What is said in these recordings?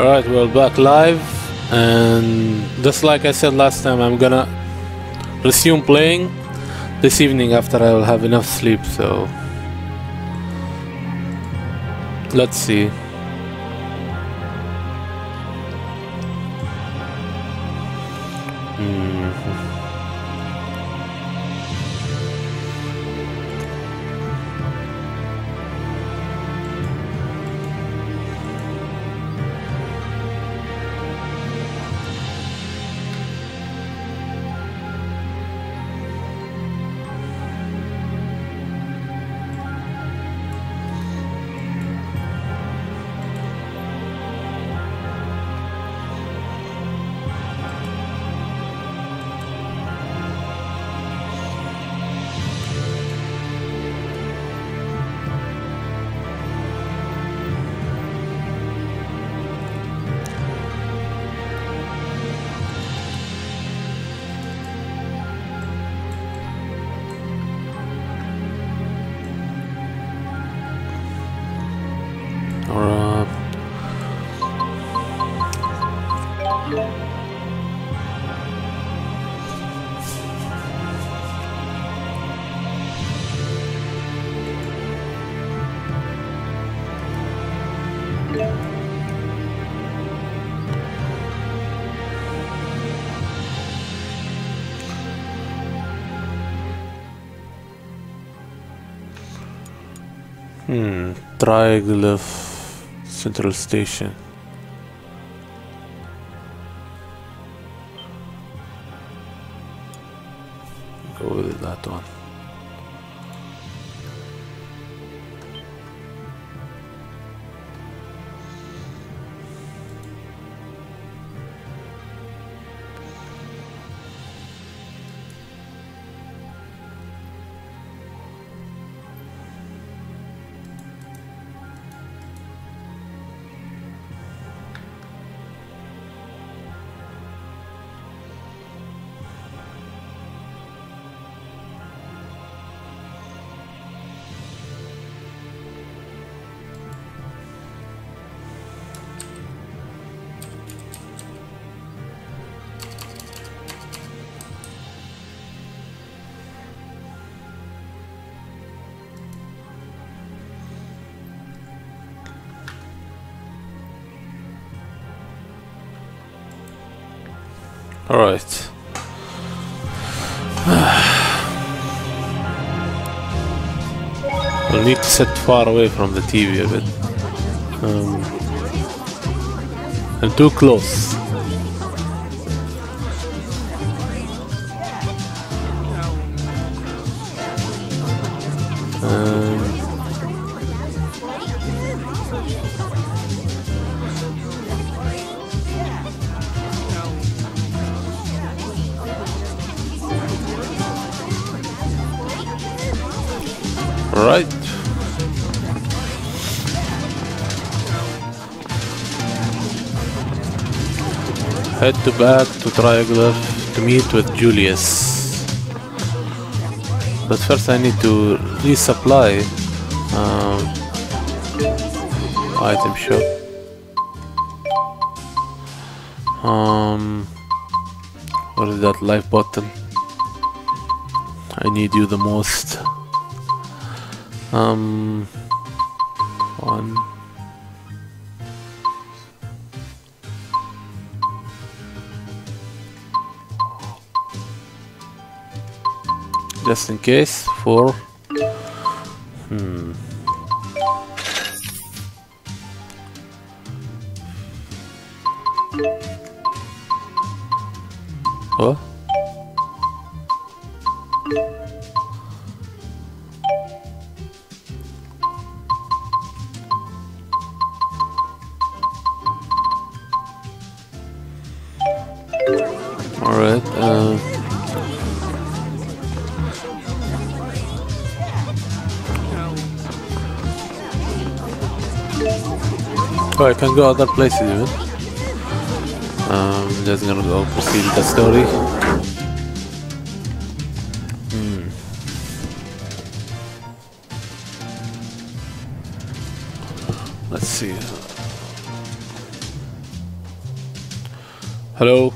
Alright, we're back live, and just like I said last time, I'm gonna resume playing this evening after I will have enough sleep, so. Let's see. Trigleph Central Station. Sit far away from the TV a bit. Um, I'm too close. To back to Trigleph to meet with Julius. But first I need to resupply um, item shop. Um, what is that life button? I need you the most. Um, one. Just in case for. Hmm. What? I can go other places even. Um, just gonna go proceed the story. Hmm. Let's see. Hello?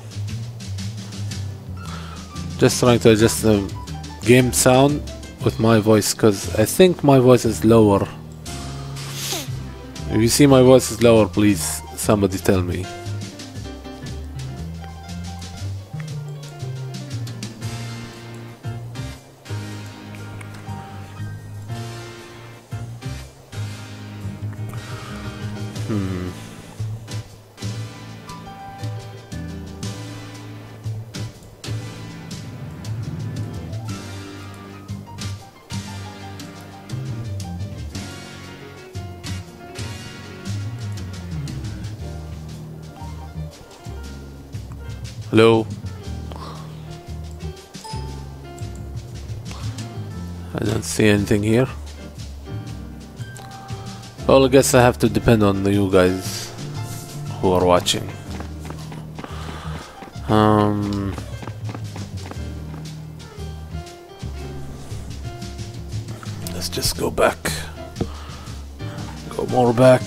Just trying to adjust the game sound with my voice because I think my voice is lower. If you see my voice is lower, please somebody tell me. Anything here. Well, I guess I have to depend on you guys who are watching. Um, let's just go back. Go more back.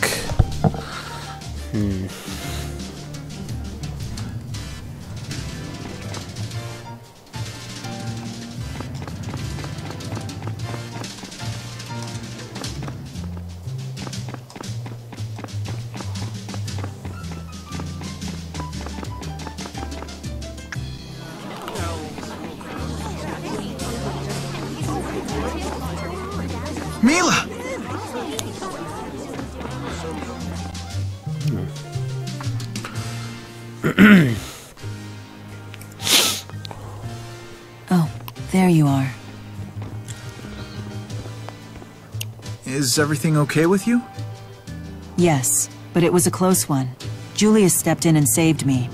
Is everything okay with you? Yes, but it was a close one. Julius stepped in and saved me.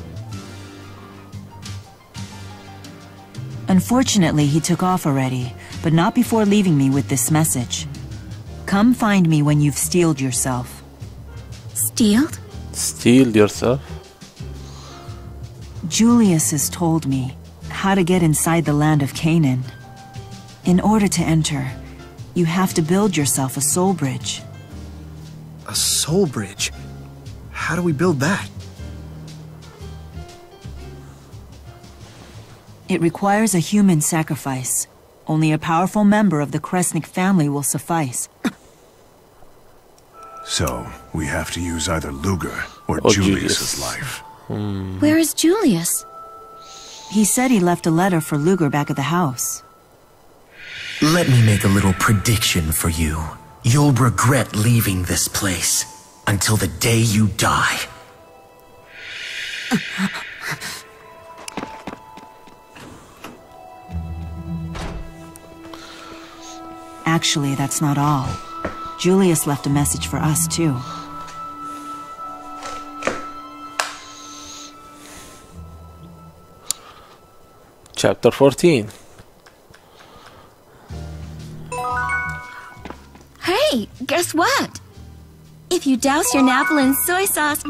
Unfortunately, he took off already, but not before leaving me with this message. Come find me when you've steeled yourself. Steeled? Steal yourself? Julius has told me how to get inside the land of Canaan. In order to enter, you have to build yourself a soul bridge. A soul bridge? How do we build that? It requires a human sacrifice. Only a powerful member of the Kresnik family will suffice. So, we have to use either Ludger or, Or Julius's Julius. life. Where is Julius? He said he left a letter for Ludger back at the house. Let me make a little prediction for you. You'll regret leaving this place until the day you die. Actually, that's not all. Julius left a message for us, too. Chapter 14. Hey, guess what? If you douse your Napple in soy sauce,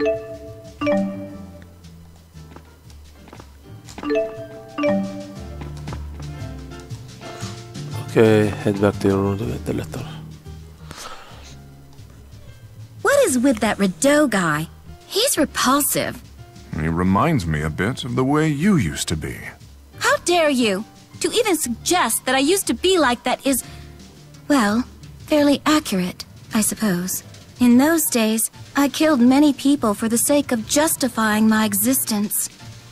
Okay, head back to your room to get the letter. what is with that Rideau guy? He's repulsive. He reminds me a bit of the way you used to be. How dare you? To even suggest that I used to be like that is, well, fairly accurate, I suppose. In those days, I killed many people for the sake of justifying my existence.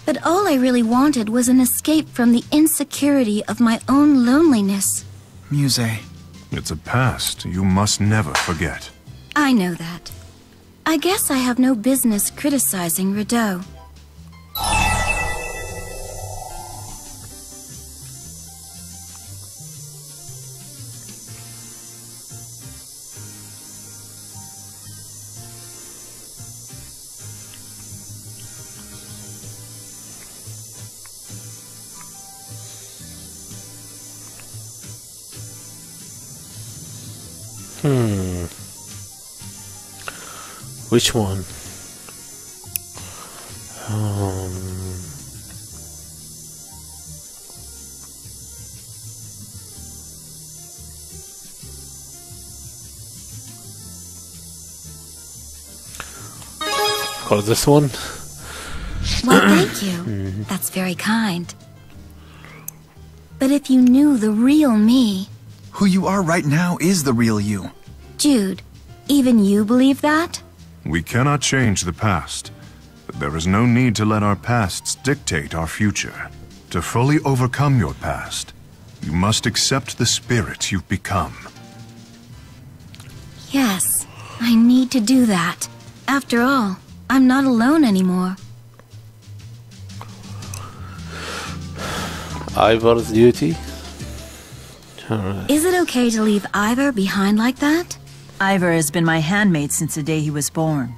But all I really wanted was an escape from the insecurity of my own loneliness. Muse. It's a past you must never forget. I know that. I guess I have no business criticizing Rideau. Which one? Um, or this one? Why, thank you. That's very kind. But if you knew the real me, Who you are right now is the real you. Jude, even you believe that? We cannot change the past, but there is no need to let our pasts dictate our future. To fully overcome your past, you must accept the spirit you've become. Yes, I need to do that. After all, I'm not alone anymore. Ivar's duty. Alright. Is it okay to leave Ivar behind like that? Ivar has been my handmaid since the day he was born.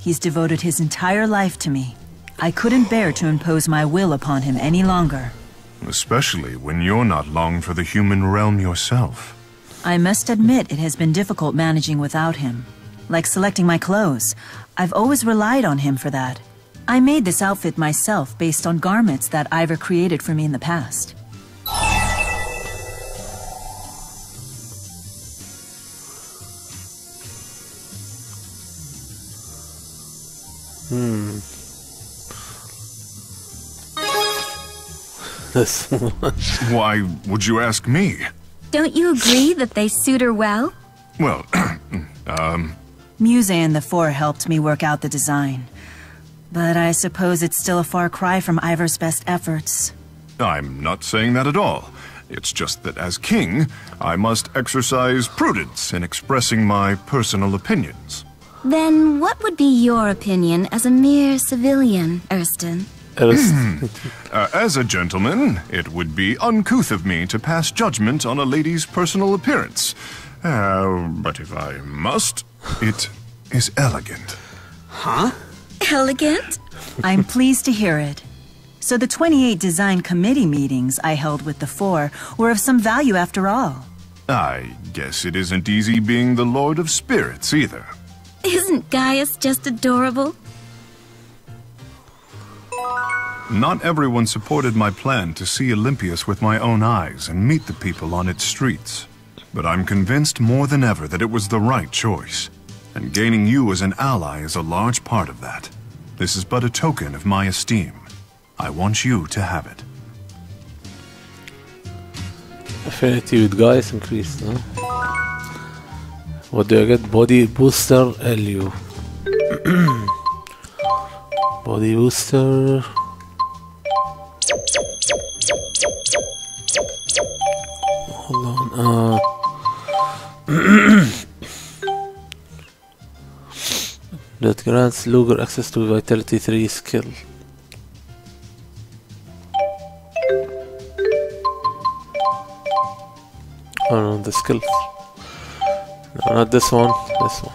He's devoted his entire life to me. I couldn't bear to impose my will upon him any longer. Especially when you're not long for the human realm yourself. I must admit it has been difficult managing without him. Like selecting my clothes. I've always relied on him for that. I made this outfit myself based on garments that Ivar created for me in the past. This one. Why would you ask me? Don't you agree that they suit her well? Well, um... Muse and the Four helped me work out the design. But I suppose it's still a far cry from Ivar's best efforts. I'm not saying that at all. It's just that as king, I must exercise prudence in expressing my personal opinions. Then what would be your opinion as a mere civilian, Erston? Uh, as a gentleman, it would be uncouth of me to pass judgment on a lady's personal appearance. Uh, but if I must, it is elegant. Huh? Elegant? I'm pleased to hear it. So the 28 design committee meetings I held with the Four were of some value after all. I guess it isn't easy being the Lord of Spirits either. Isn't Gaius just adorable? Not everyone supported my plan to see Olympias with my own eyes and meet the people on its streets. But I'm convinced more than ever that it was the right choice. And gaining you as an ally is a large part of that. This is but a token of my esteem. I want you to have it. Affinity with guys increased, huh? What do I get? Body booster LU. Body booster. Hold on. Uh, that grants Ludger access to Vitality 3 skill. Oh no, the skills. No, not this one. This one.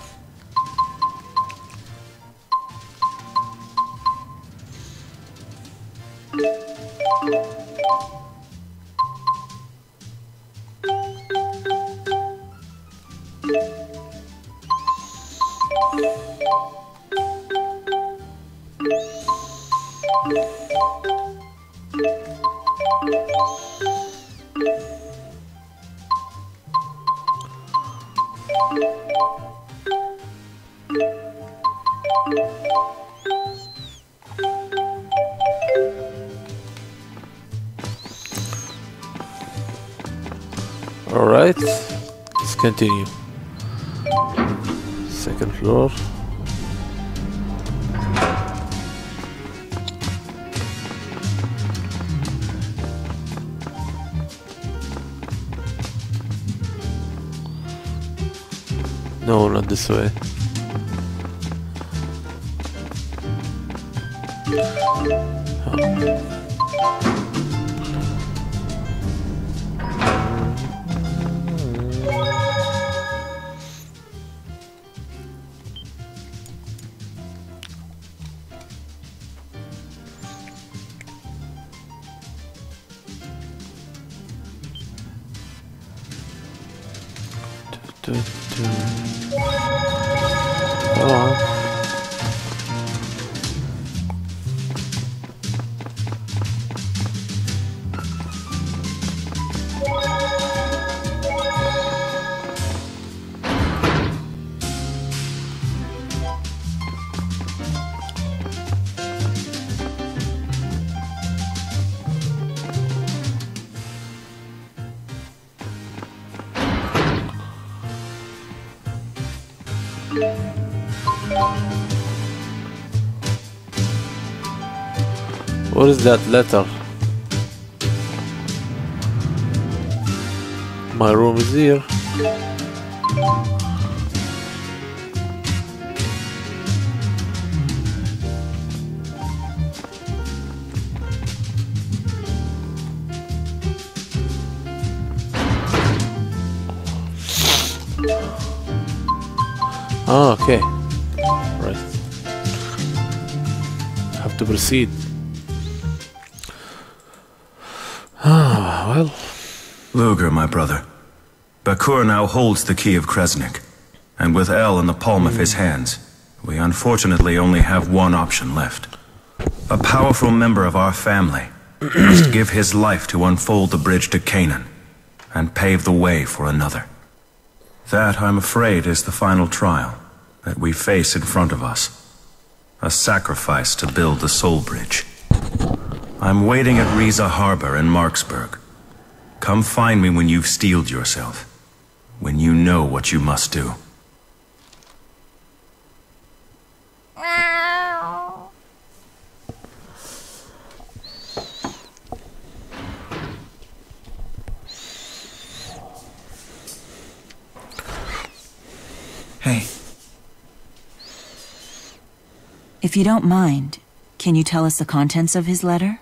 Alright, let's continue. Second floor. No, not this way. What is that letter? My room is here. Ah, okay. Right. Have to proceed. Ah, well. Ludger, my brother. Bakur now holds the key of Kresnik, and with Elle in the palm of his hands, we unfortunately only have one option left. A powerful member of our family must give his life to unfold the bridge to Canaan, and pave the way for another. That, I'm afraid, is the final trial that we face in front of us. A sacrifice to build the Soul Bridge. I'm waiting at Riza Harbor in Marksburg. Come find me when you've steeled yourself. When you know what you must do. If you don't mind, can you tell us the contents of his letter?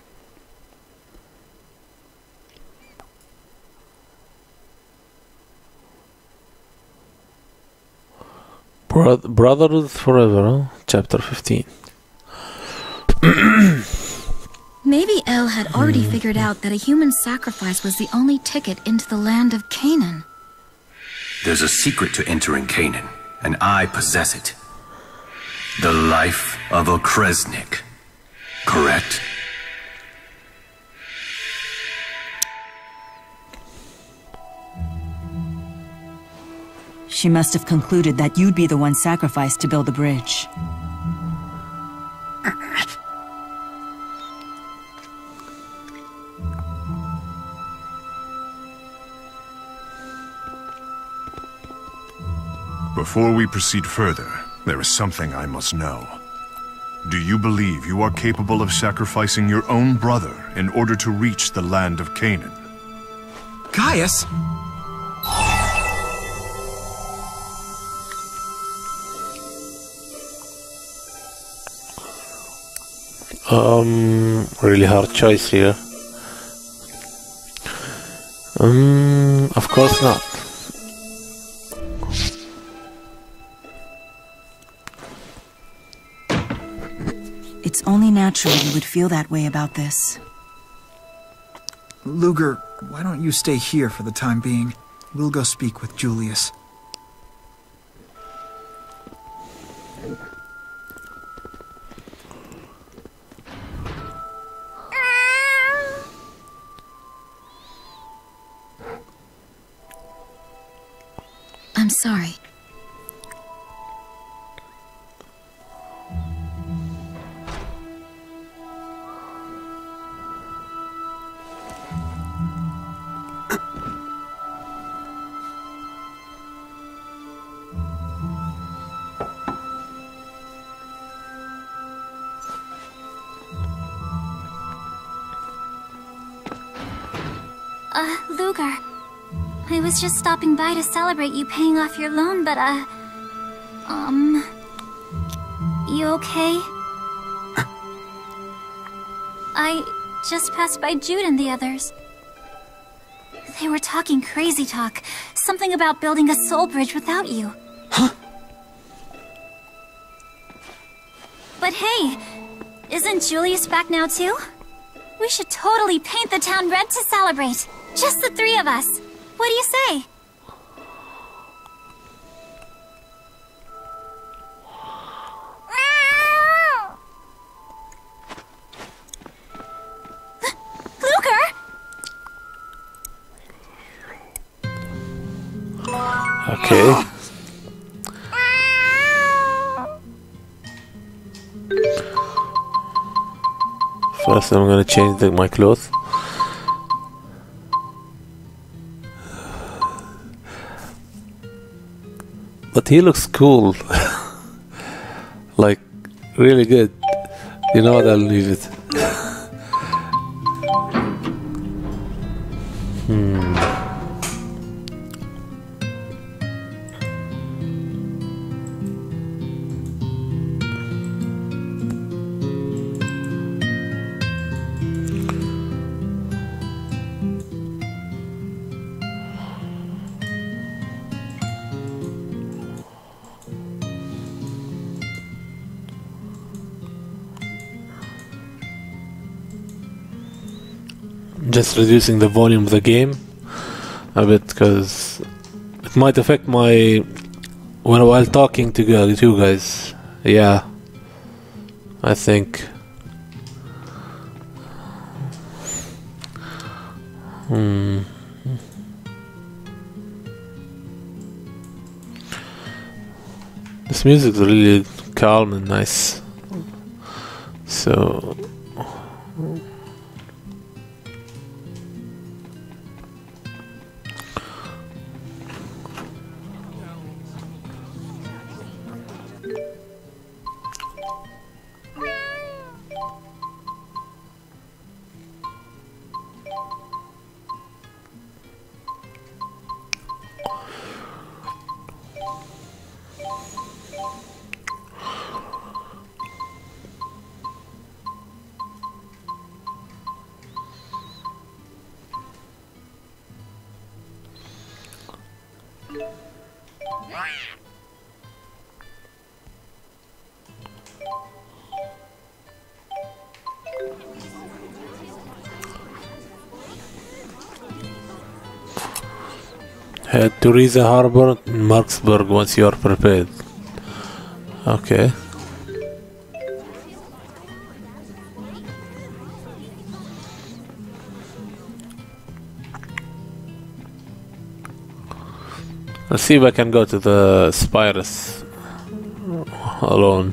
Bro- Brothers Forever. Chapter 15. Maybe Elle had already hmm. figured out that a human sacrifice was the only ticket into the land of Canaan. There's a secret to entering Canaan, and I possess it. The life of a Kresnik. Correct? She must have concluded that you'd be the one sacrificed to build the bridge. Before we proceed further, there is something I must know. Do you believe you are capable of sacrificing your own brother in order to reach the land of Canaan? Gaius? Um, really hard choice here. Um, of course not. It's only natural you would feel that way about this. Ludger, why don't you stay here for the time being? We'll go speak with Julius. I'm sorry. Was just stopping by to celebrate you paying off your loan, but, uh... Um... You okay? I just passed by Jude and the others. They were talking crazy talk. Something about building a soul bridge without you. Huh? But hey, isn't Julius back now too? We should totally paint the town red to celebrate. Just the three of us. What do you say? Okay. First, I'm gonna change the, my clothes. he looks cool. like, really good. You know what? I'll leave it. Reducing the volume of the game a bit because it might affect my when while talking to you guys. Yeah, I think. Hmm. This music is really calm and nice. So To Riza Harbor in Marksburg once you are prepared. Okay. Let's see if I can go to the Spirus alone.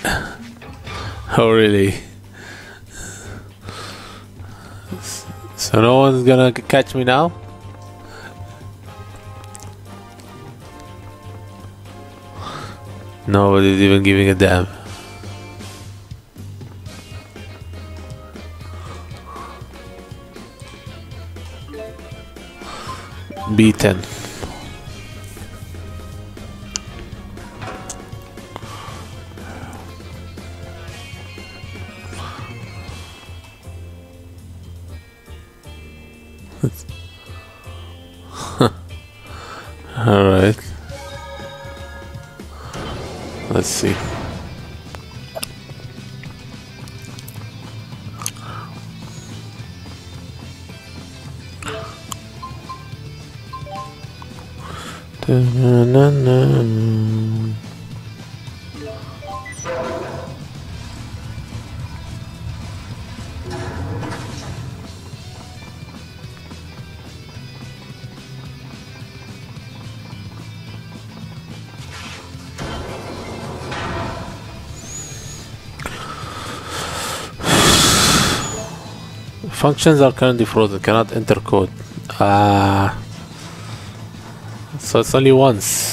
oh really? So no one's gonna catch me now? Nobody's even giving a damn. B10. Da-na-na-na. Functions are currently frozen, cannot enter code. Ah. so it's only once.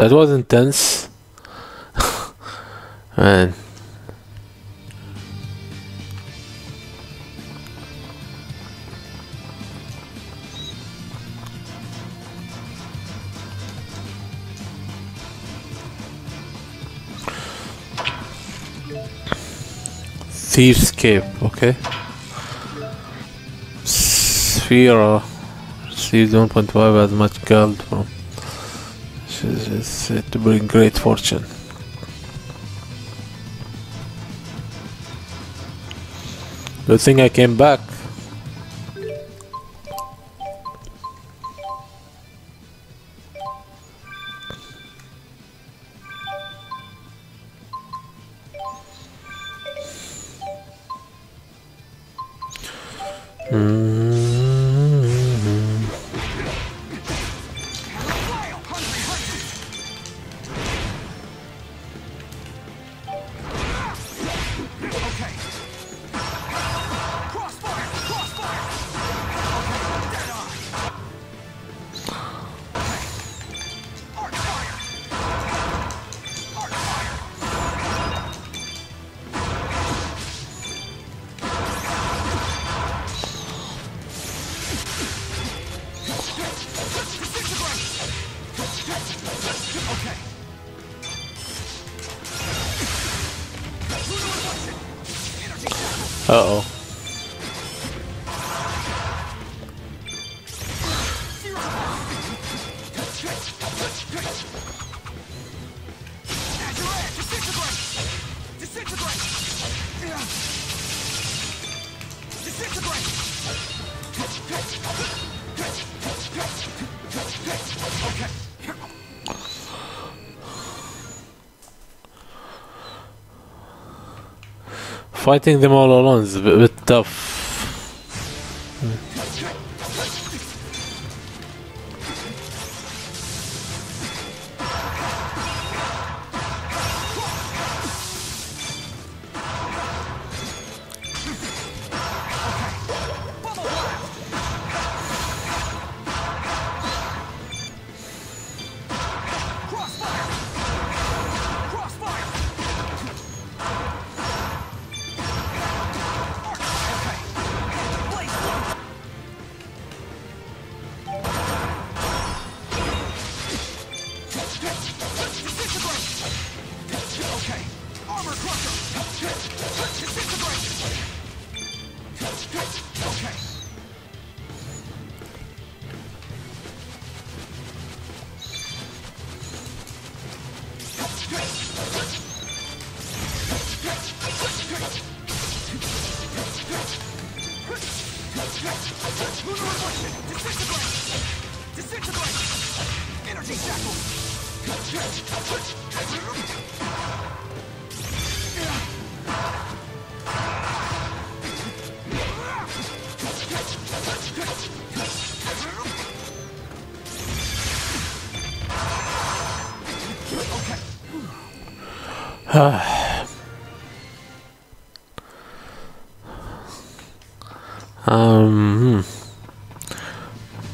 That was intense. Man. Thieves Cape, okay. Sphere received 1.5 as much gold from is said to bring great fortune. Good thing I came back. Fighting them all alone is a bit, bit tough.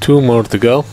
Two more to go.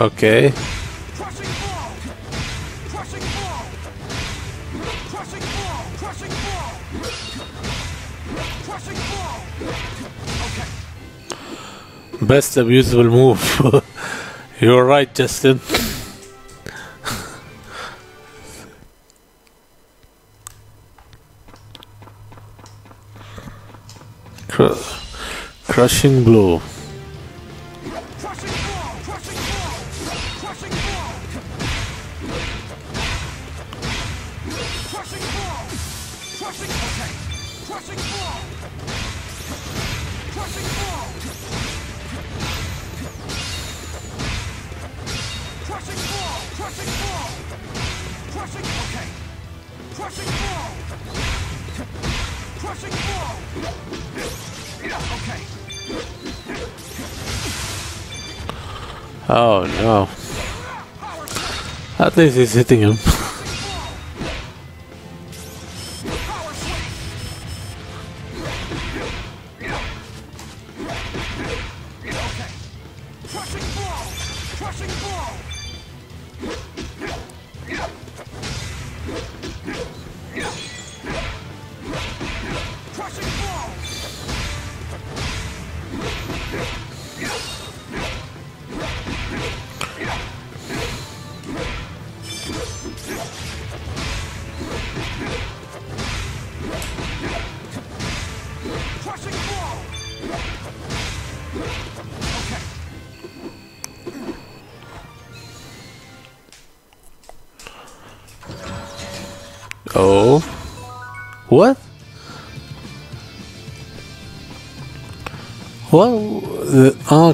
Okay. Best abusable move. You're right, Justin. Cru- crushing blow. At least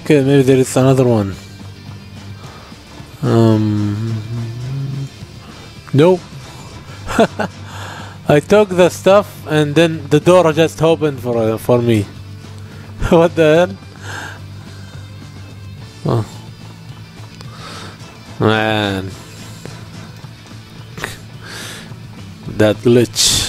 okay, maybe there is another one. Um. Nope. I took the stuff and then the door just opened for uh, for me. what the hell? Oh. Man. That glitch.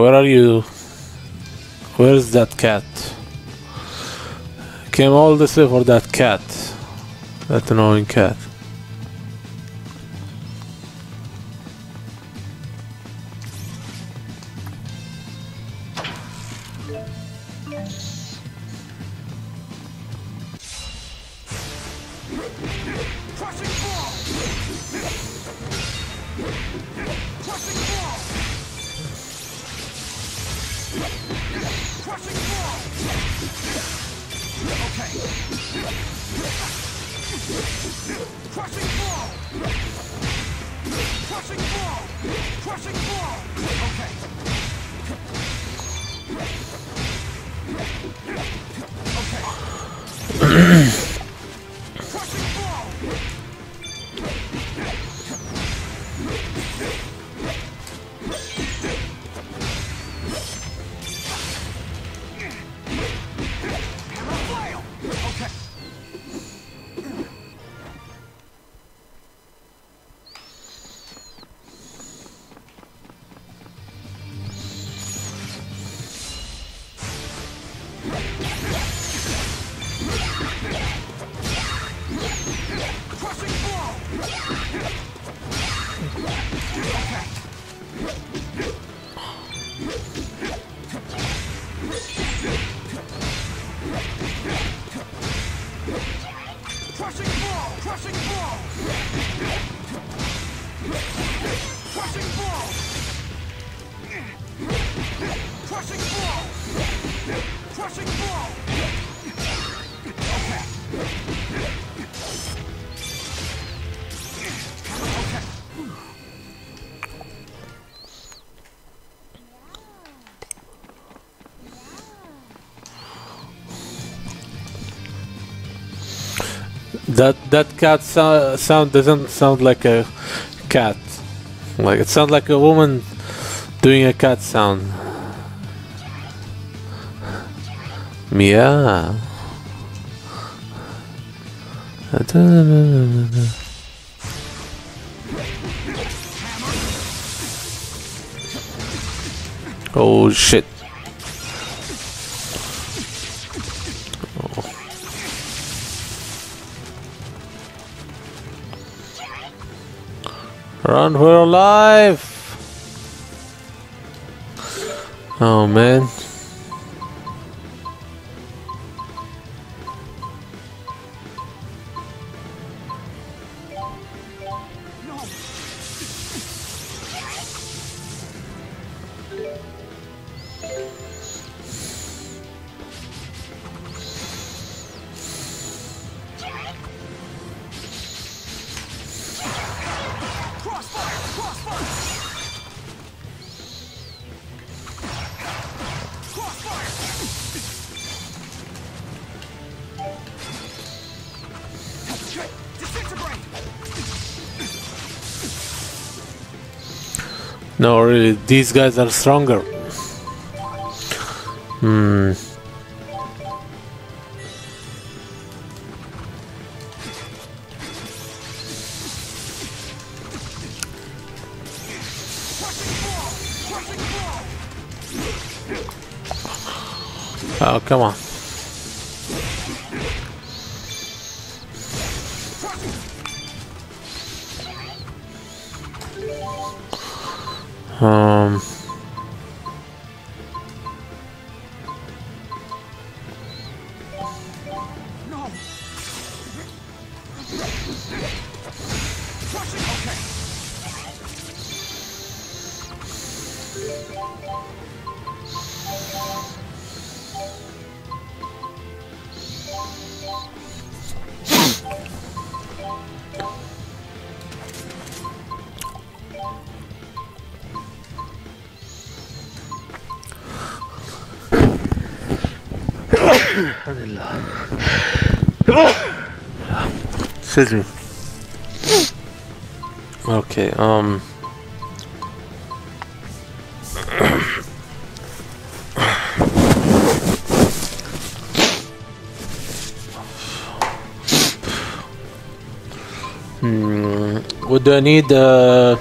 Where are you? Where's that cat? Came all this way for that cat. That annoying cat. Cat so sound doesn't sound like a cat. Like it sounds like a woman doing a cat sound. Meow. Oh shit. Run for your life! Oh man. No, really, these guys are stronger. Hmm. Oh, come on. Excuse me. Okay, um. Hmm, would I need uh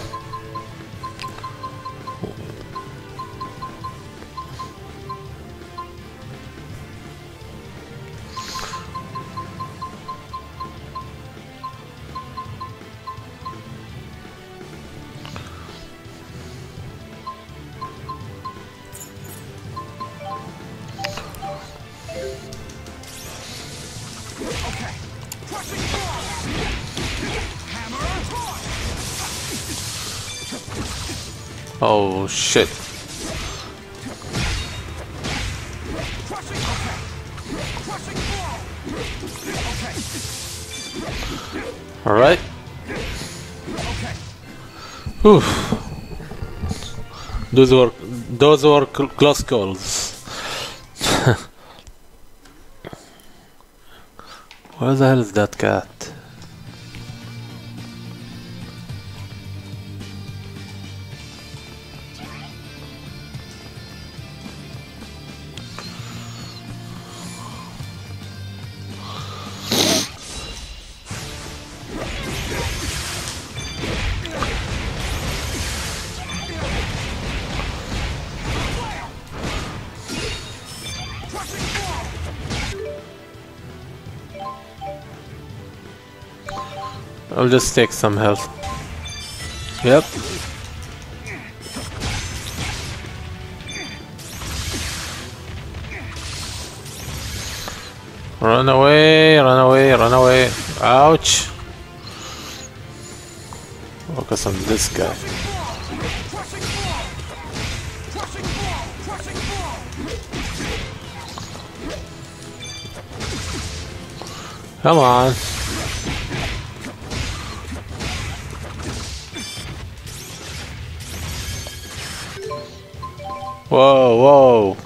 Whew. Those were those were cl- close calls. Where the hell is that cat? I'll just take some health. Yep. Run away, run away, run away. Ouch. Focus on this guy. Come on. Whoa, whoa.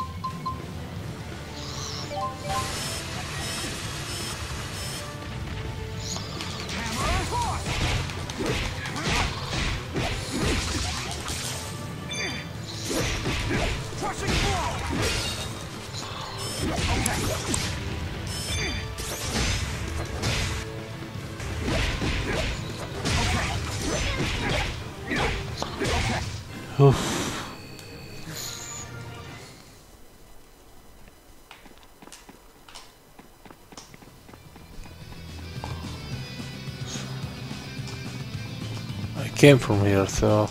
Came from here, so.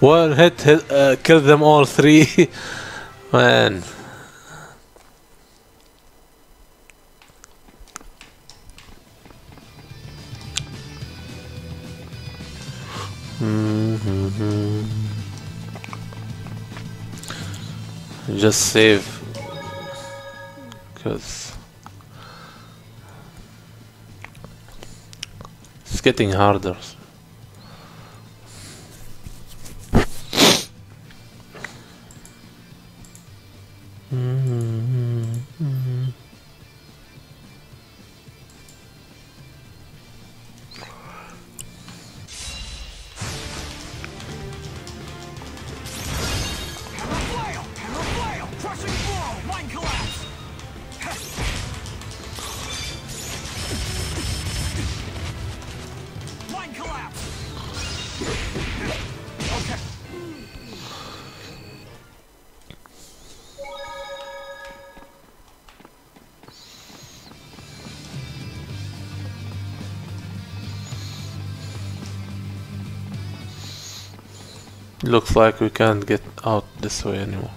One hit, hit uh, killed them all three. Man. Just save. Because it's getting harder. Looks like we can't get out this way anymore.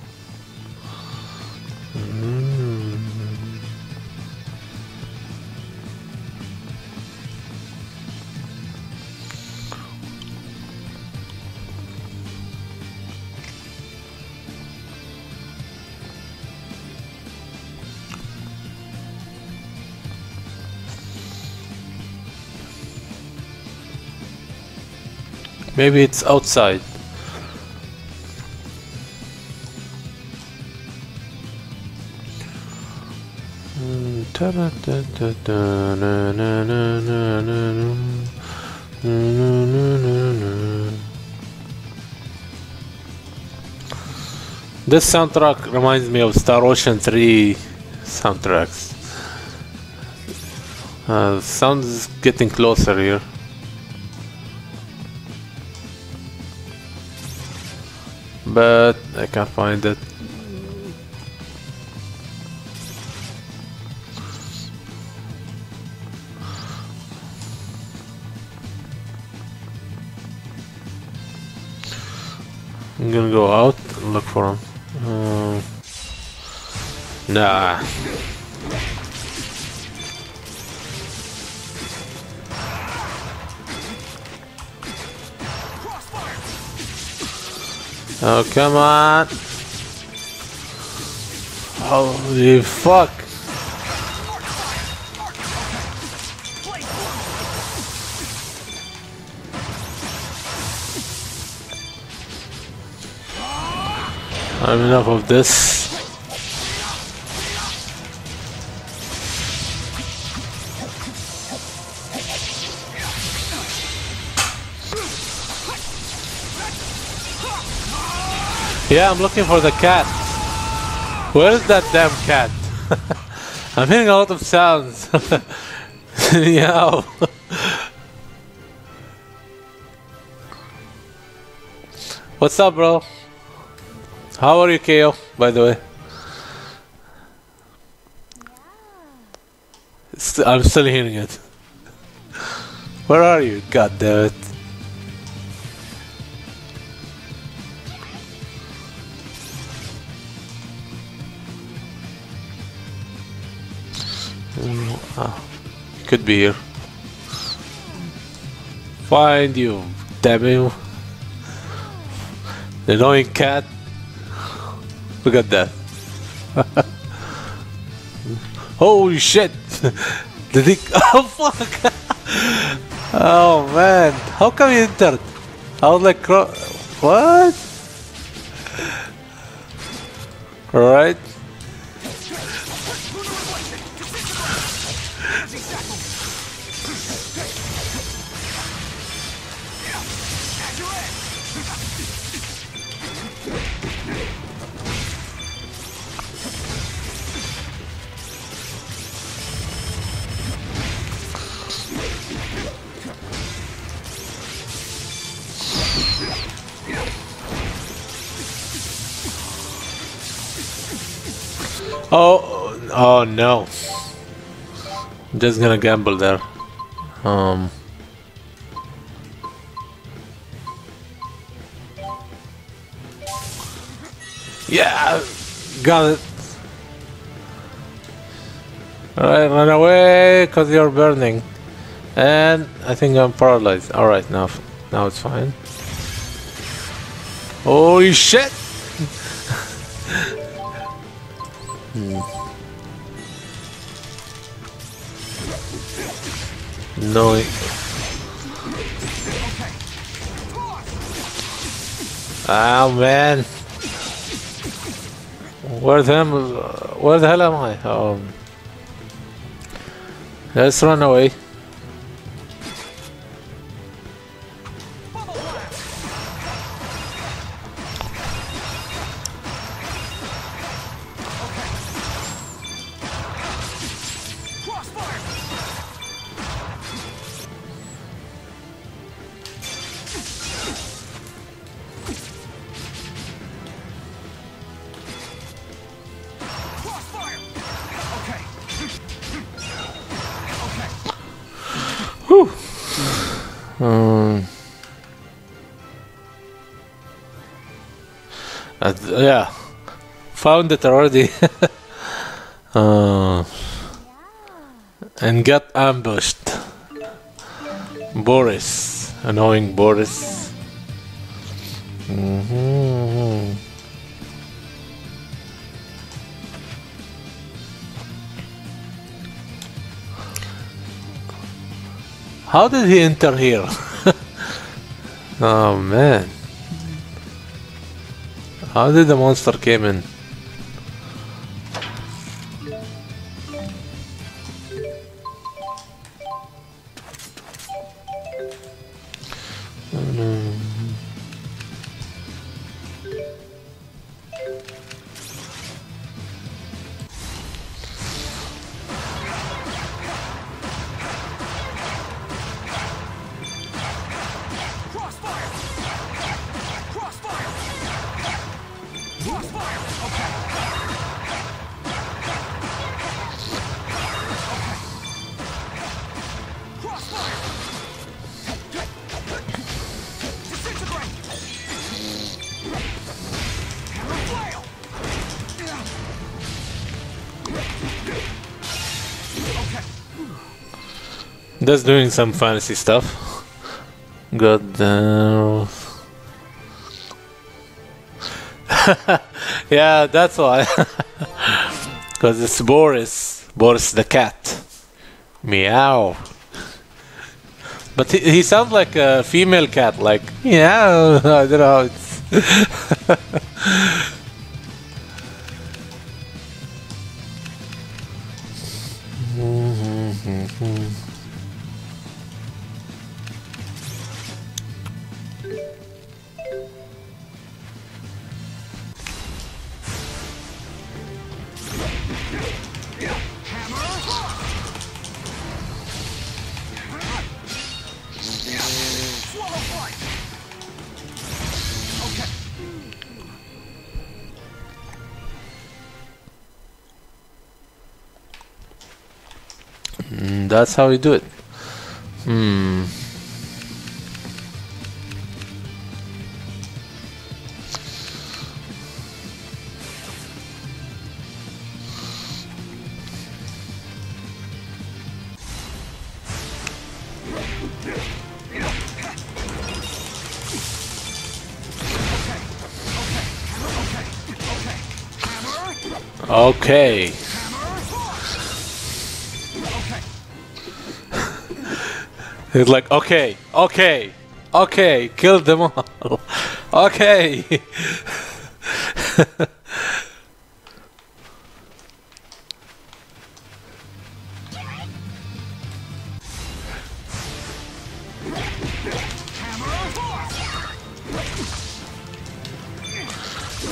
Maybe it's outside. This soundtrack reminds me of Star Ocean 3 soundtracks. Uh, sound is getting closer here. But I can't find it. gonna go out and look for him. Uh, nah. Oh, come on. Holy fuck. I'm enough of this. Yeah, I'm looking for the cat. Where is that damn cat? I'm hearing a lot of sounds. Meow. What's up, bro? How are you, KO, by the way? St- I'm still hearing it. Where are you? God damn it. Ah, could be here. Find you, damn you. The annoying cat. Look at that. Holy shit! Did he? Oh fuck! oh man! How come he entered? I was like, what? Alright. Oh, oh no. I'm just gonna gamble there. Um. Yeah, got it. Alright, run away, cause you're burning. And I think I'm paralyzed. Alright, now, now it's fine. Holy shit! Hmm. No. Ah man. Where the hell, where the hell am I? Um, let's run away. Yeah, found it already. uh, and got ambushed. Boris, annoying Boris. Mhm. How did he enter here? oh man. How did the monster came in? That's doing some fancy stuff. God damn. yeah, that's why. Because it's Boris. Boris the cat. Meow. But he, he sounds like a female cat, like meow. I don't know. That's how you do it. Hmm. Okay. He's like, okay, okay, okay, kill them all. okay.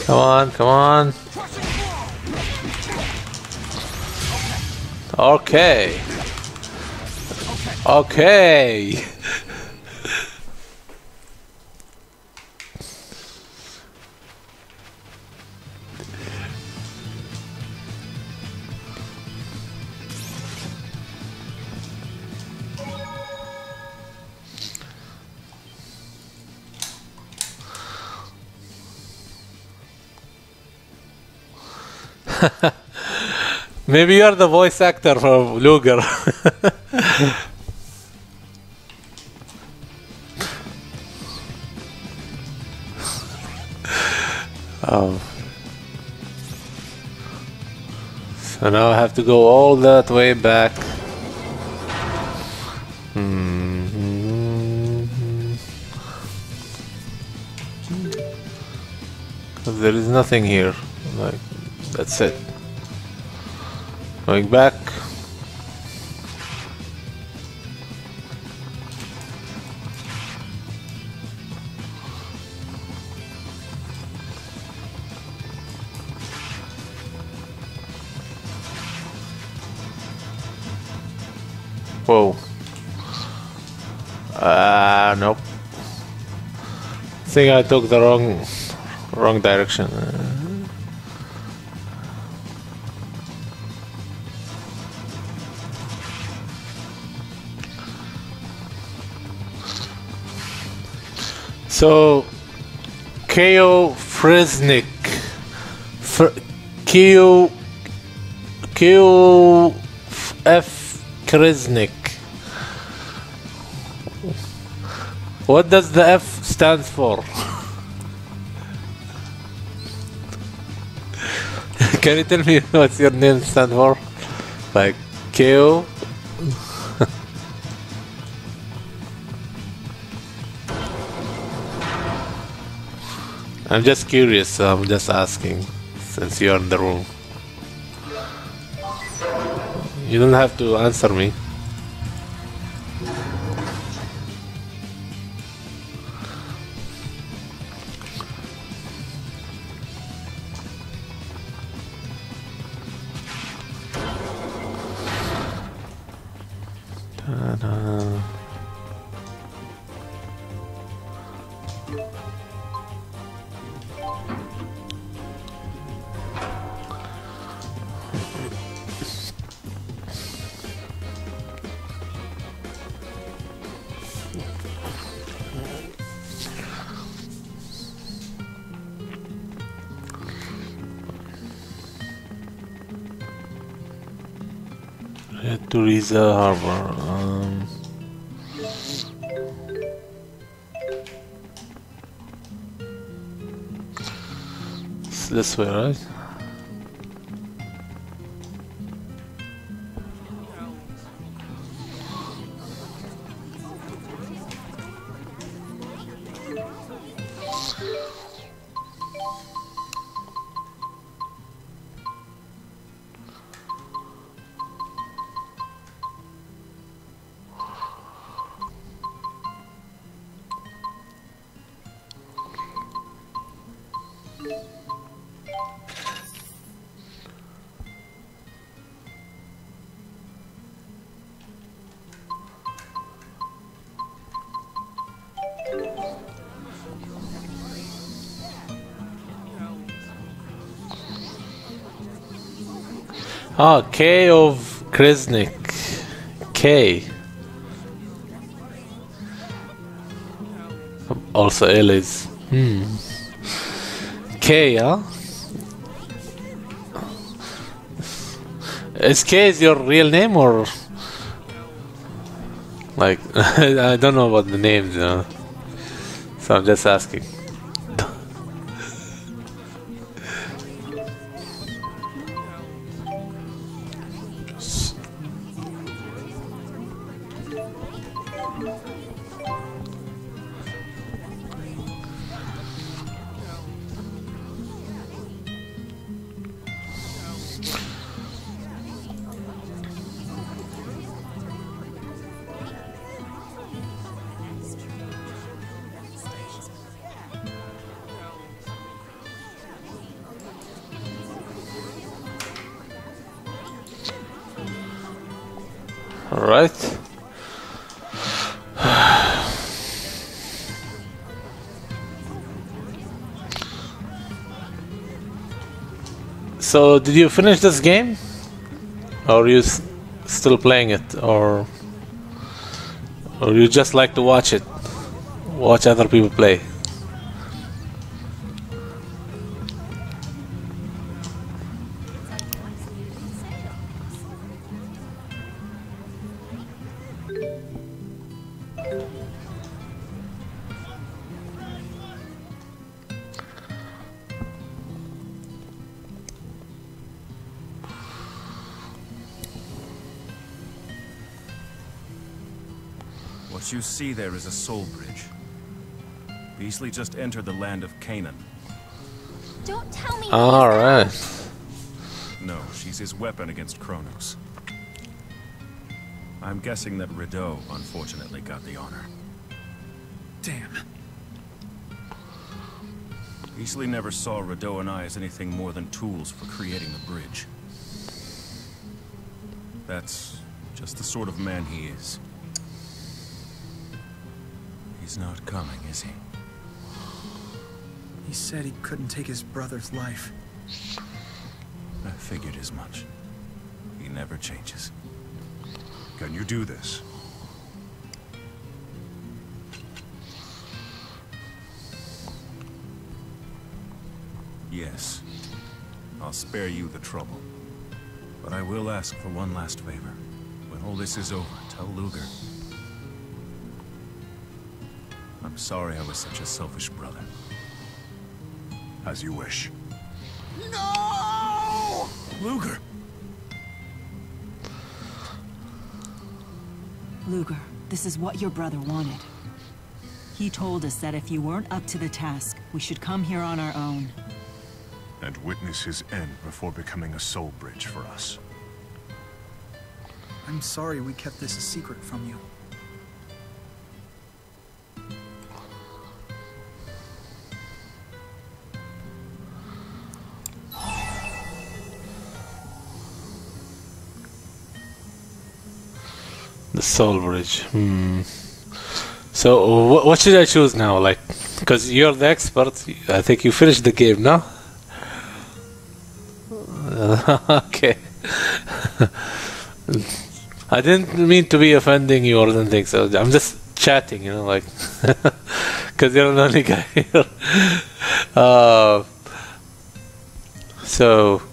come on, come on. Okay. Okay. Maybe you're the voice actor for Ludger. So now I have to go all that way back. Because there is nothing here. Like, that's it. Going back. Think I took the wrong wrong direction. So, Ko Fresnik, Fr- Ko Ko F Kresnik. What does the F stand for? Can you tell me what's your name stand for? Like Ko I'm just curious, so I'm just asking since you're in the room. You don't have to answer me. Turiza Harbor. Um, this way, right? Ah, K of Kresnik. K. Also Ellis. Hmm. K, huh? Is K is your real name or like I don't know about the names, you know. So I'm just asking. So, did you finish this game? Or are you still playing it? Or, or you just like to watch it? Watch other people play? You see there is a soul bridge. Bisley just entered the land of Canaan. Don't tell me. Alright. No, she's his weapon against Chronos. I'm guessing that Rideaux, unfortunately, got the honor. Damn. Bisley never saw Rideaux and I as anything more than tools for creating the bridge. That's just the sort of man he is. He's not coming, is he? He said he couldn't take his brother's life. I figured as much. He never changes. Can you do this? Yes. I'll spare you the trouble. But I will ask for one last favor. When all this is over, tell Ludger. I'm sorry I was such a selfish brother. As you wish. No! Ludger! Ludger, this is what your brother wanted. He told us that if you weren't up to the task, we should come here on our own. And witness his end before becoming a soul bridge for us. I'm sorry we kept this a secret from you. The Soul Bridge. Hmm. So, wh- what should I choose now? Like, because you're the expert, I think you finished the game, no? okay. I didn't mean to be offending you or anything, so I'm just chatting, you know, like, because you're the only guy here. Uh, so,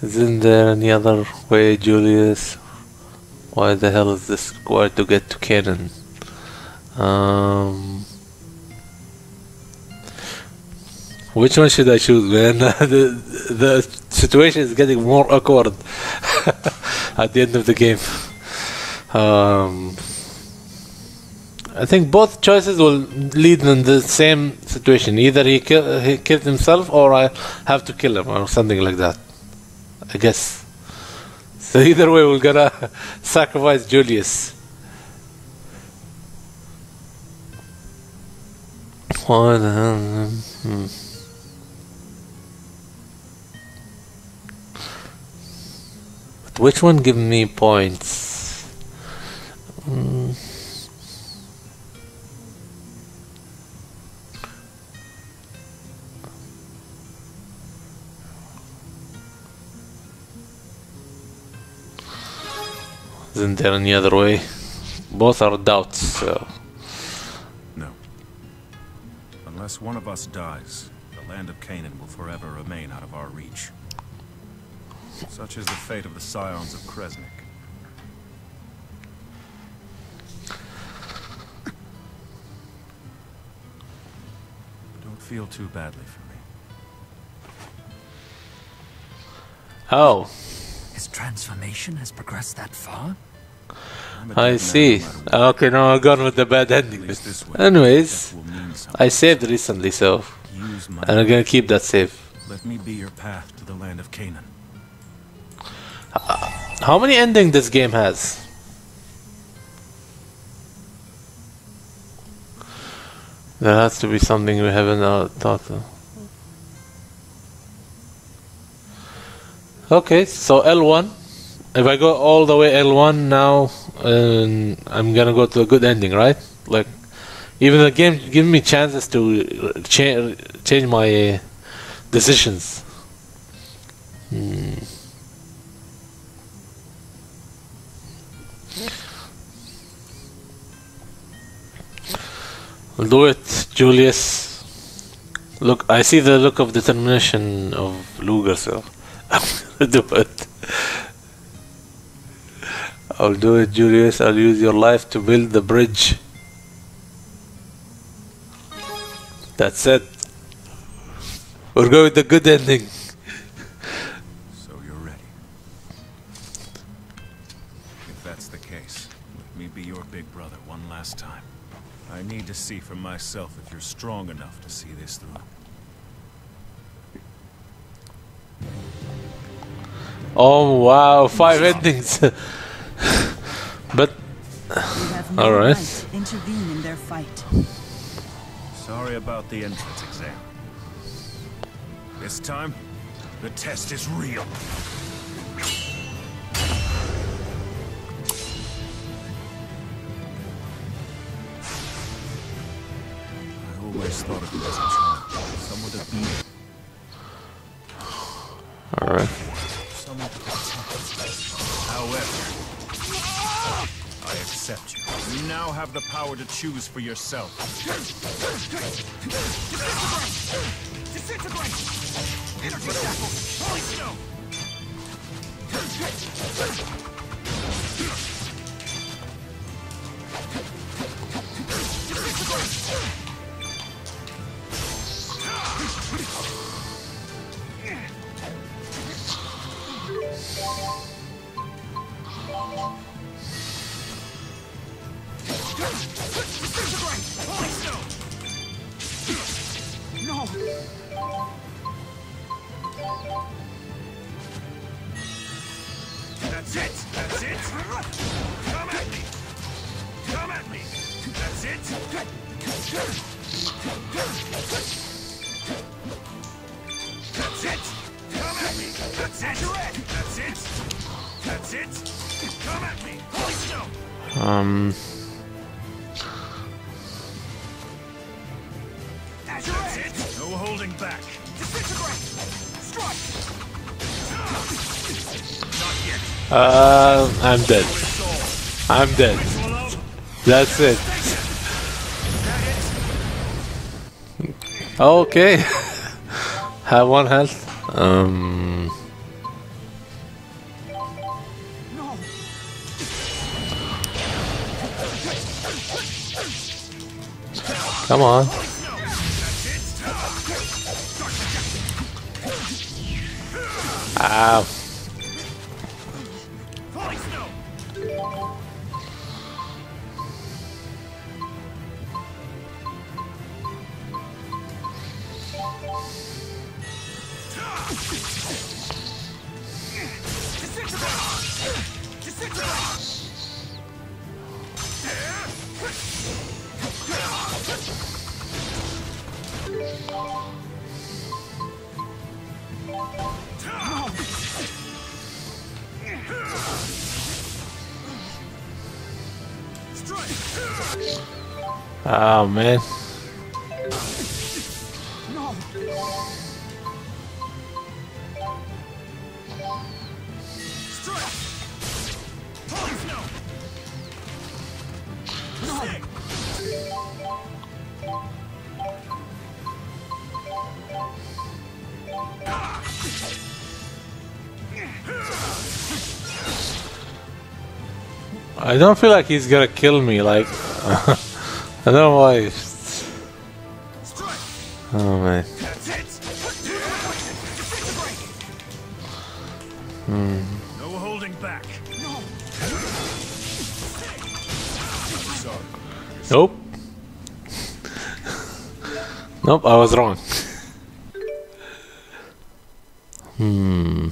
isn't there any other way, Julius? Why the hell is this required to get to Canaan? Um, Which one should I choose, man? the the situation is getting more awkward at the end of the game. Um, I think both choices will lead in the same situation. Either he kill, he killed himself, or I have to kill him, or something like that. I guess. So either way, we're gonna sacrifice Julius. What? Hmm. But which one give me points? Mm. Isn't there any other way? Both are doubts, so. No. Unless one of us dies, the land of Canaan will forever remain out of our reach. Such is the fate of the scions of Kresnik. Don't feel too badly for me. Oh, His transformation has progressed that far? I see. no matter what. Okay, now I'm gone with the bad ending. At least this way, Anyways, death will mean something. I saved recently, so. And I'm gonna keep that save. Let me be your path to the land of Canaan. How many ending this game has? There has to be something we haven't uh, thought of. Okay, so L1. If I go all the way L1 now, um, I'm gonna go to a good ending, right? Like, even the game give me chances to cha- change my uh, decisions. Hmm. We'll do it, Julius. Look, I see the look of determination of Ludger, so I'm gonna do it. I'll do it, Julius. I'll use your life to build the bridge. That's it. We're going with the good ending. So you're ready. If that's the case, let me be your big brother one last time. I need to see for myself if you're strong enough to see this through. Oh wow, five endings. but no All right. right intervene in their fight. Sorry about the entrance exam. This time, the test is real. I always thought of you as a child. Someone to be, all right. someone to protect. However, I accept you. You now have the power to choose for yourself. That's I'm dead. I'm dead. That's it. Okay. Have one health. Um. Come on. Ow. I don't feel like he's gonna kill me. Like, I don't know why. Oh man. That's it! Disintegrate! No holding back. Nope. Nope, I was wrong. hmm.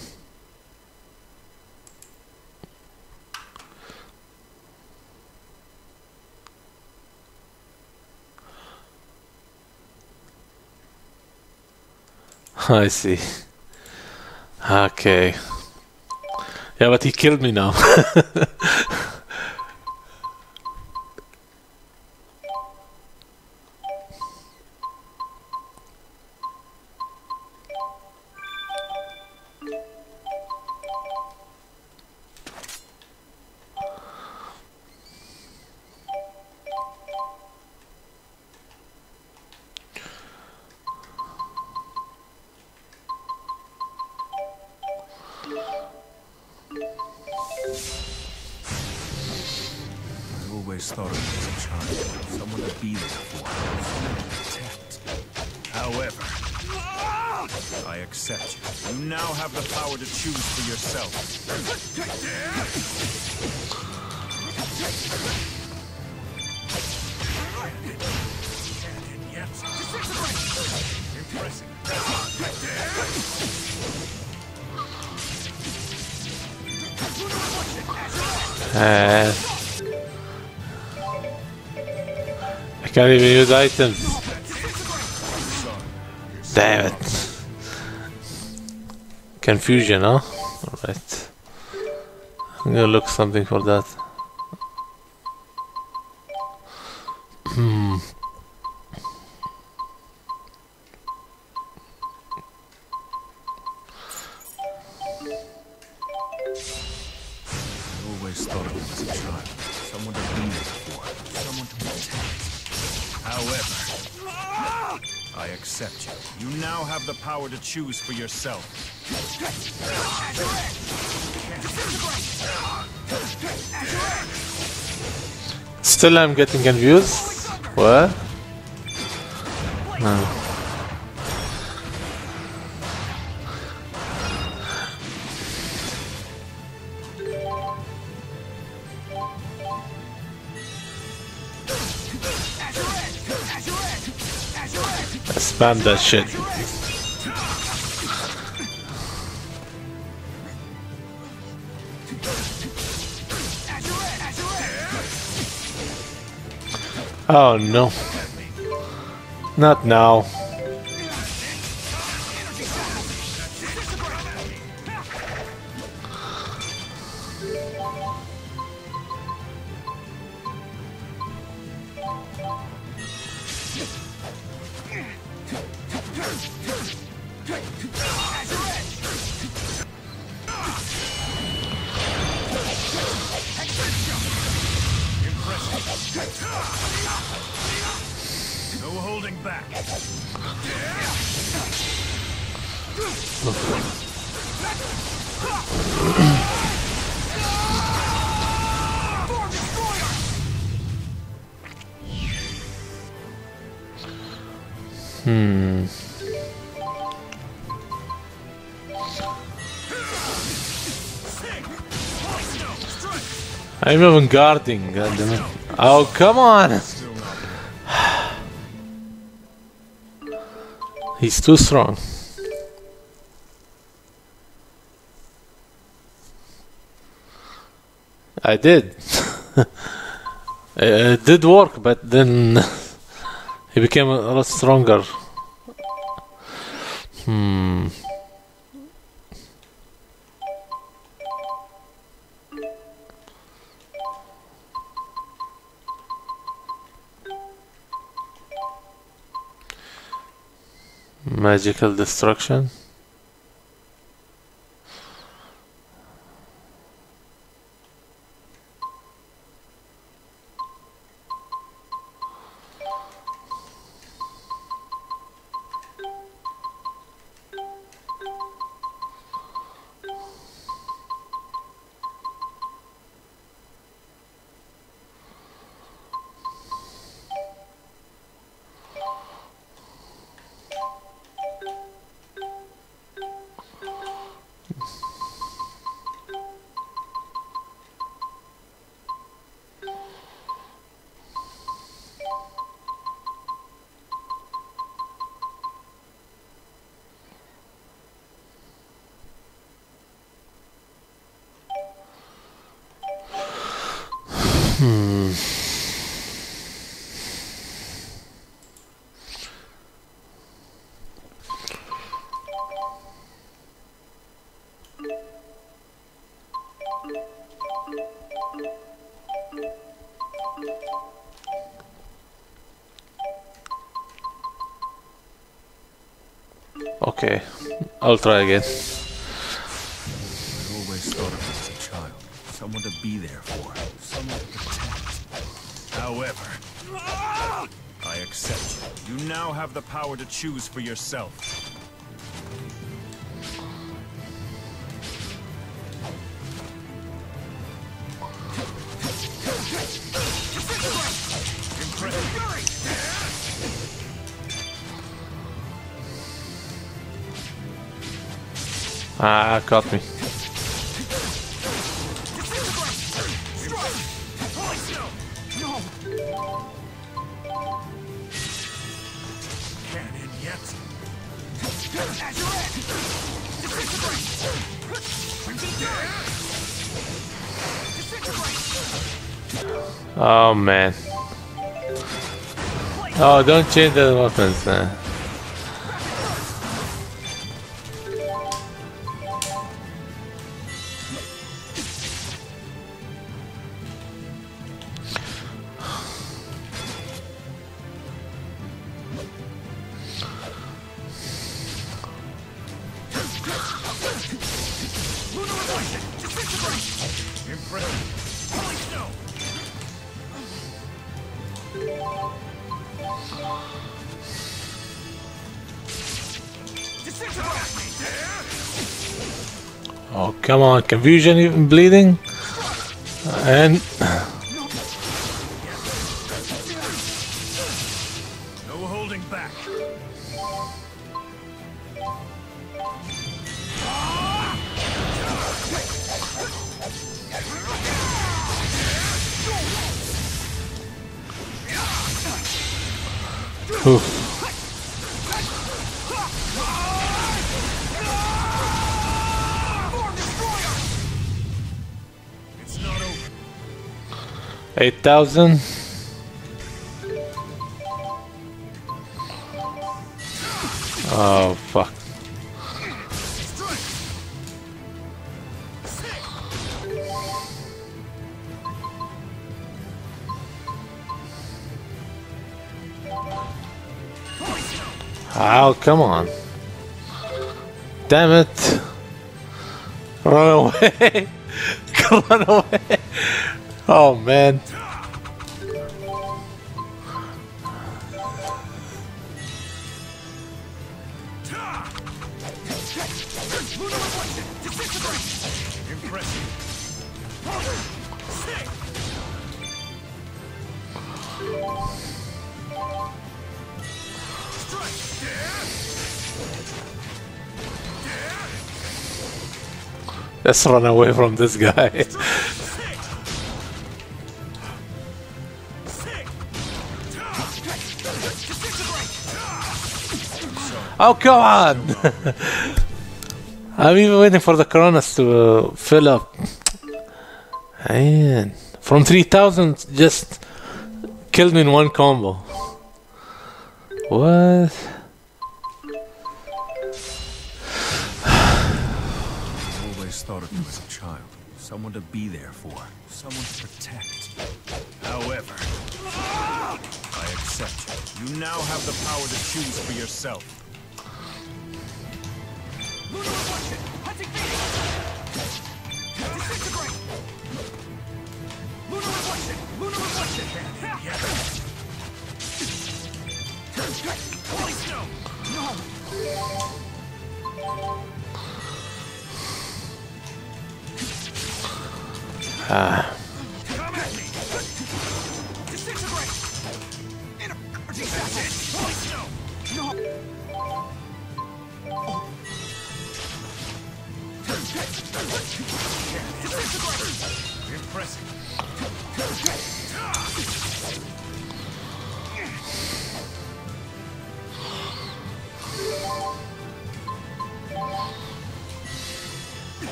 I see. Okay. Yeah, but he killed me now. items. Damn it. Confusion, huh? Alright. I'm gonna look something for that. Choose for yourself. Still I'm getting confused. What? No. Spam that shit. Oh no. Not now. back. hmm. I'm even guarding, goddammit. Oh, come on! He's too strong. I did. it did work, but then he became a lot stronger. Hmm. Magical destruction. I'll try again. I always thought of as a child. Someone to be there for. Someone to protect. However, I accept you. You now have the power to choose for yourself. Ah, caught me. Oh man. Oh, don't change the weapons, man. Oh, come on. Confusion even bleeding? And 8,000. Oh, fuck. Oh, come on. Damn it. Run away. Run away. Oh, man. Let's run away from this guy. oh, come on! I'm even waiting for the coronas to uh, fill up. Man. From 3000 just killed me in one combo. What?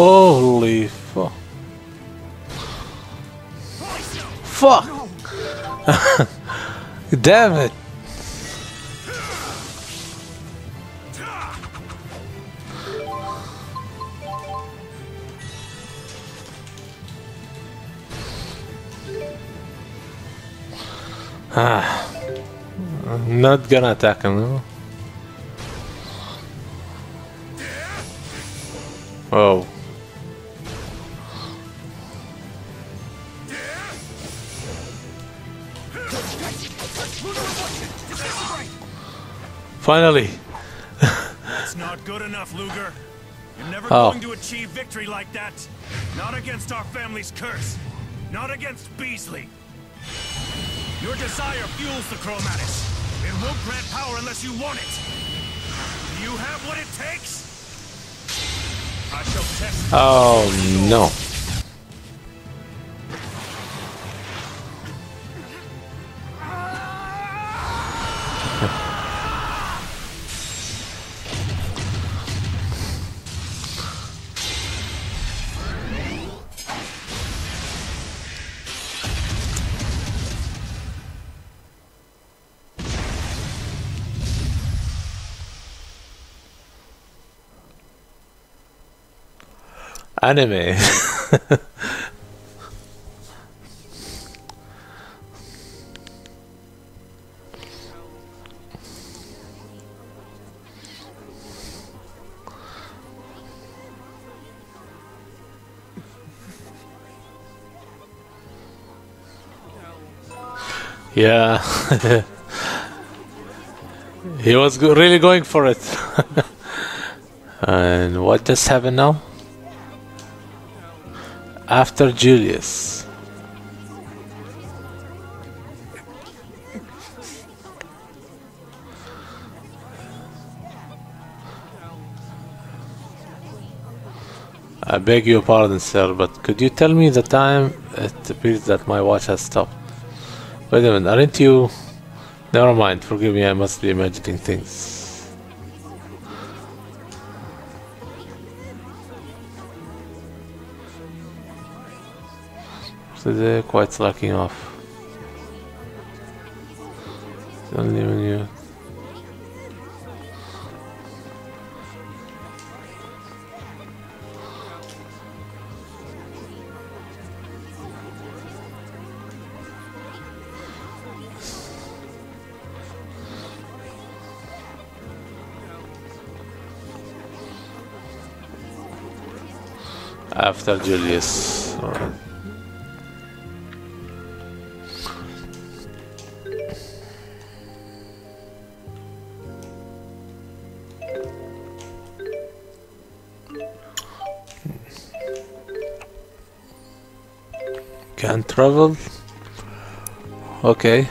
holy fuck. Fuck! Damn it! Ah. I'm not gonna attack him, no? Oh. Finally! That's not good enough, Ludger. You're never Oh. going to achieve victory like that. Not against our family's curse. Not against Bisley. Your desire fuels the Chromatus. It won't grant power unless you want it. Do you have what it takes? I shall test Oh no. Anime. yeah. he was really going for it. and what just happened now? After Julius. I beg your pardon, sir, but could you tell me the time it appears that my watch has stopped? Wait a minute, aren't you... Never mind, forgive me, I must be imagining things. Today quite slacking off. Only when you after Julius. Can travel? Okay.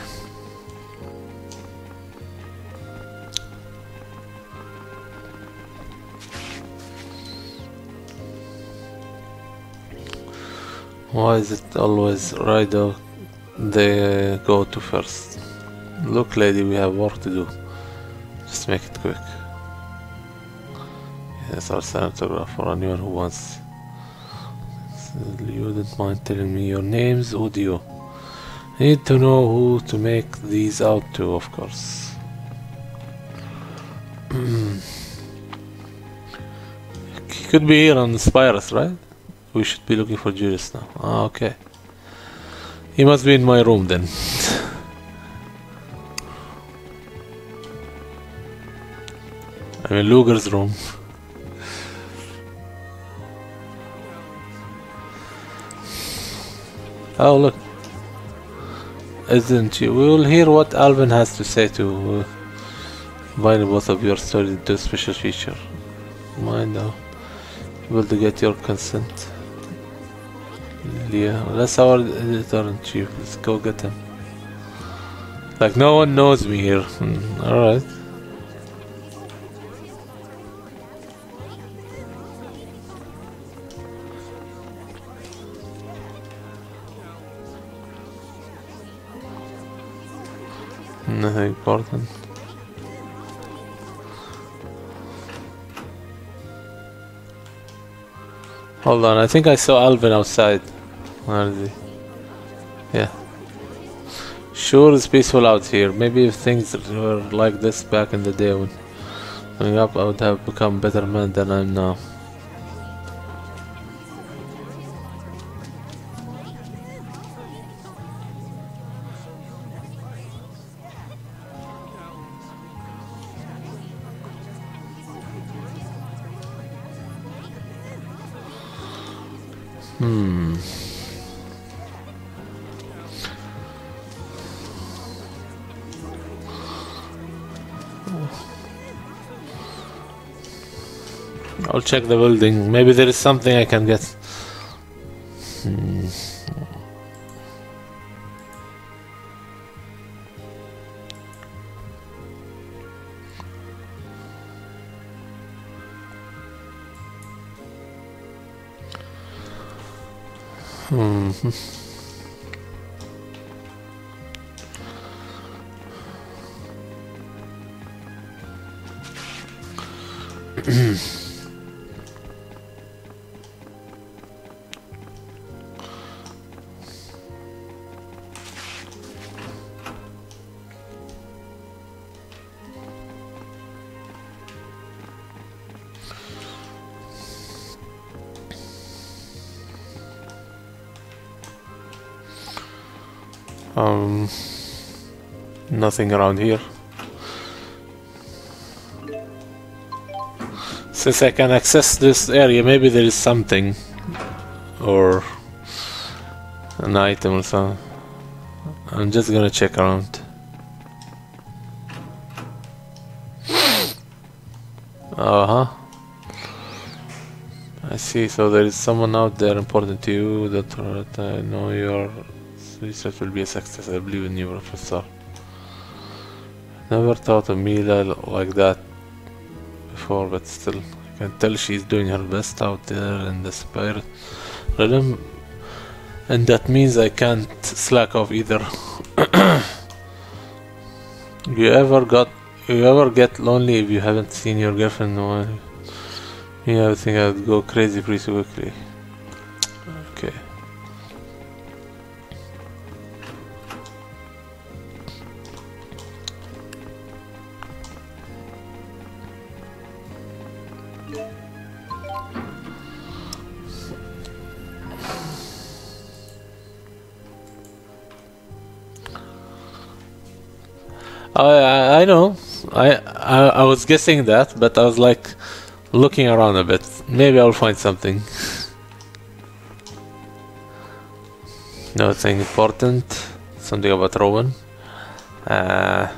Why is it always Rideaux they go to first? Look lady, we have work to do. Just make it quick. Yes, our senatograph for anyone who wants. You wouldn't mind telling me your names, you? I need to know who to make these out to, of course. he could be here on the Spirius, right? We should be looking for Julius now. Ah, okay. He must be in my room then. I'm in Ludger's room. Oh, look. Isn't she? We will hear what Alvin has to say to uh, both of your stories into a special feature. Mind now. Able to get your consent. Yeah, that's our editor in chief. Let's go get him. Like no one knows me here. Hmm, Alright. Hold on, I think I saw Alvin outside. Where is he? Yeah. Sure it's peaceful out here. Maybe if things were like this back in the day when growing up I would have become better man than I am now. Check the building. Maybe there is something I can get. Nothing around here. Since I can access this area, maybe there is something or an item or something. I'm just gonna check around. Uh huh. I see. So there is someone out there important to you that I know your research will be a success. I believe in you, Professor. Never thought of Mila like that before, but still, I can tell she's doing her best out there in the spirit realm, and that means I can't slack off either. you ever got? You ever get lonely if you haven't seen your girlfriend? while? Yeah, I think I'd go crazy pretty quickly. I I know. I, I I was guessing that, but I was like looking around a bit. Maybe I'll find something. Nothing important. Something about Rowen. Uh,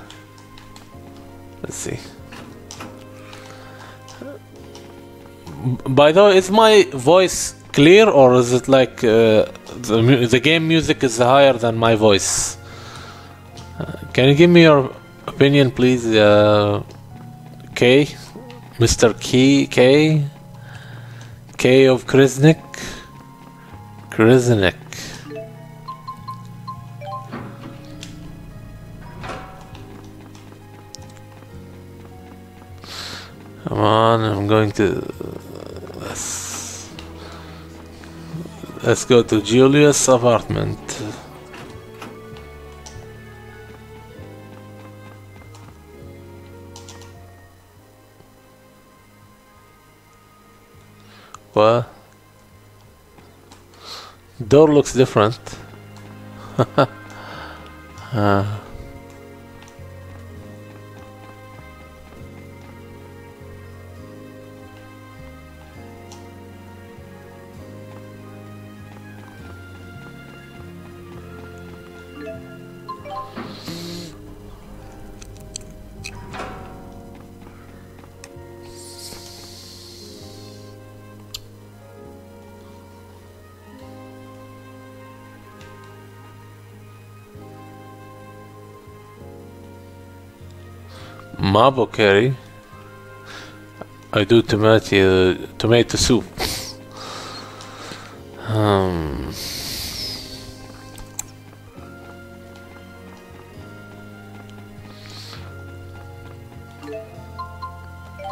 let's see. By the way, is my voice clear or is it like uh, the, the game music is higher than my voice? Uh, can you give me your opinion, please? Uh, K? Mr. Key? K? K of Kresnik? Kresnik. Come on, I'm going to. Let's, let's go to Julius' apartment. What? Door looks different. uh. Mabo curry. I do tomato tomato soup. um,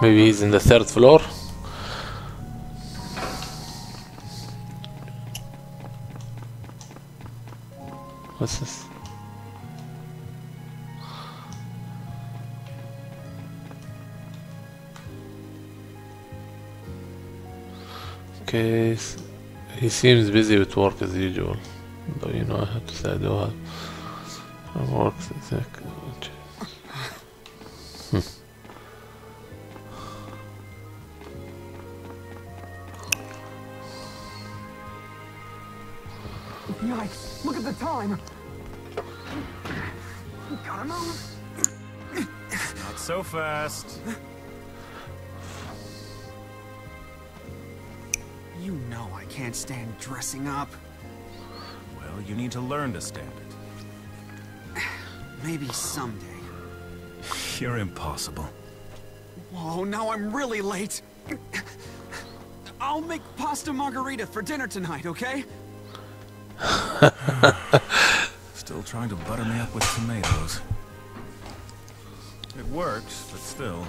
maybe he's in the third floor. What's this? Okay, he seems busy with work as usual. Though you know I have to say I do have I work exactly. Hmm. Yikes! Look at the time! Gotta move! Not so fast. You know I can't stand dressing up. Well, you need to learn to stand it. Maybe someday. You're impossible. Whoa, now I'm really late. I'll make pasta margarita for dinner tonight, okay? Still trying to butter me up with tomatoes. It works, but still.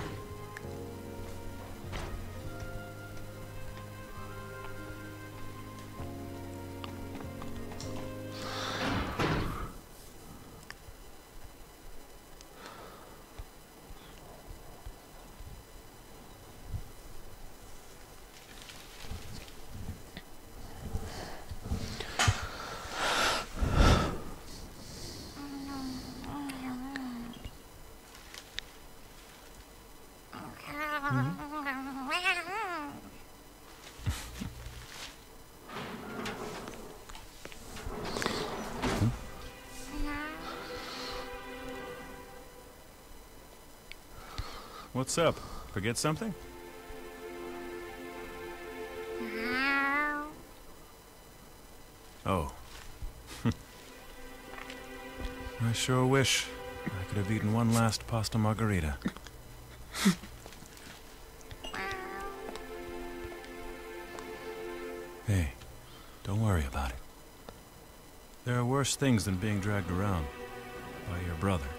What's up? Forget something? Oh. I sure wish I could have eaten one last pasta margarita. hey, don't worry about it. There are worse things than being dragged around by your brother.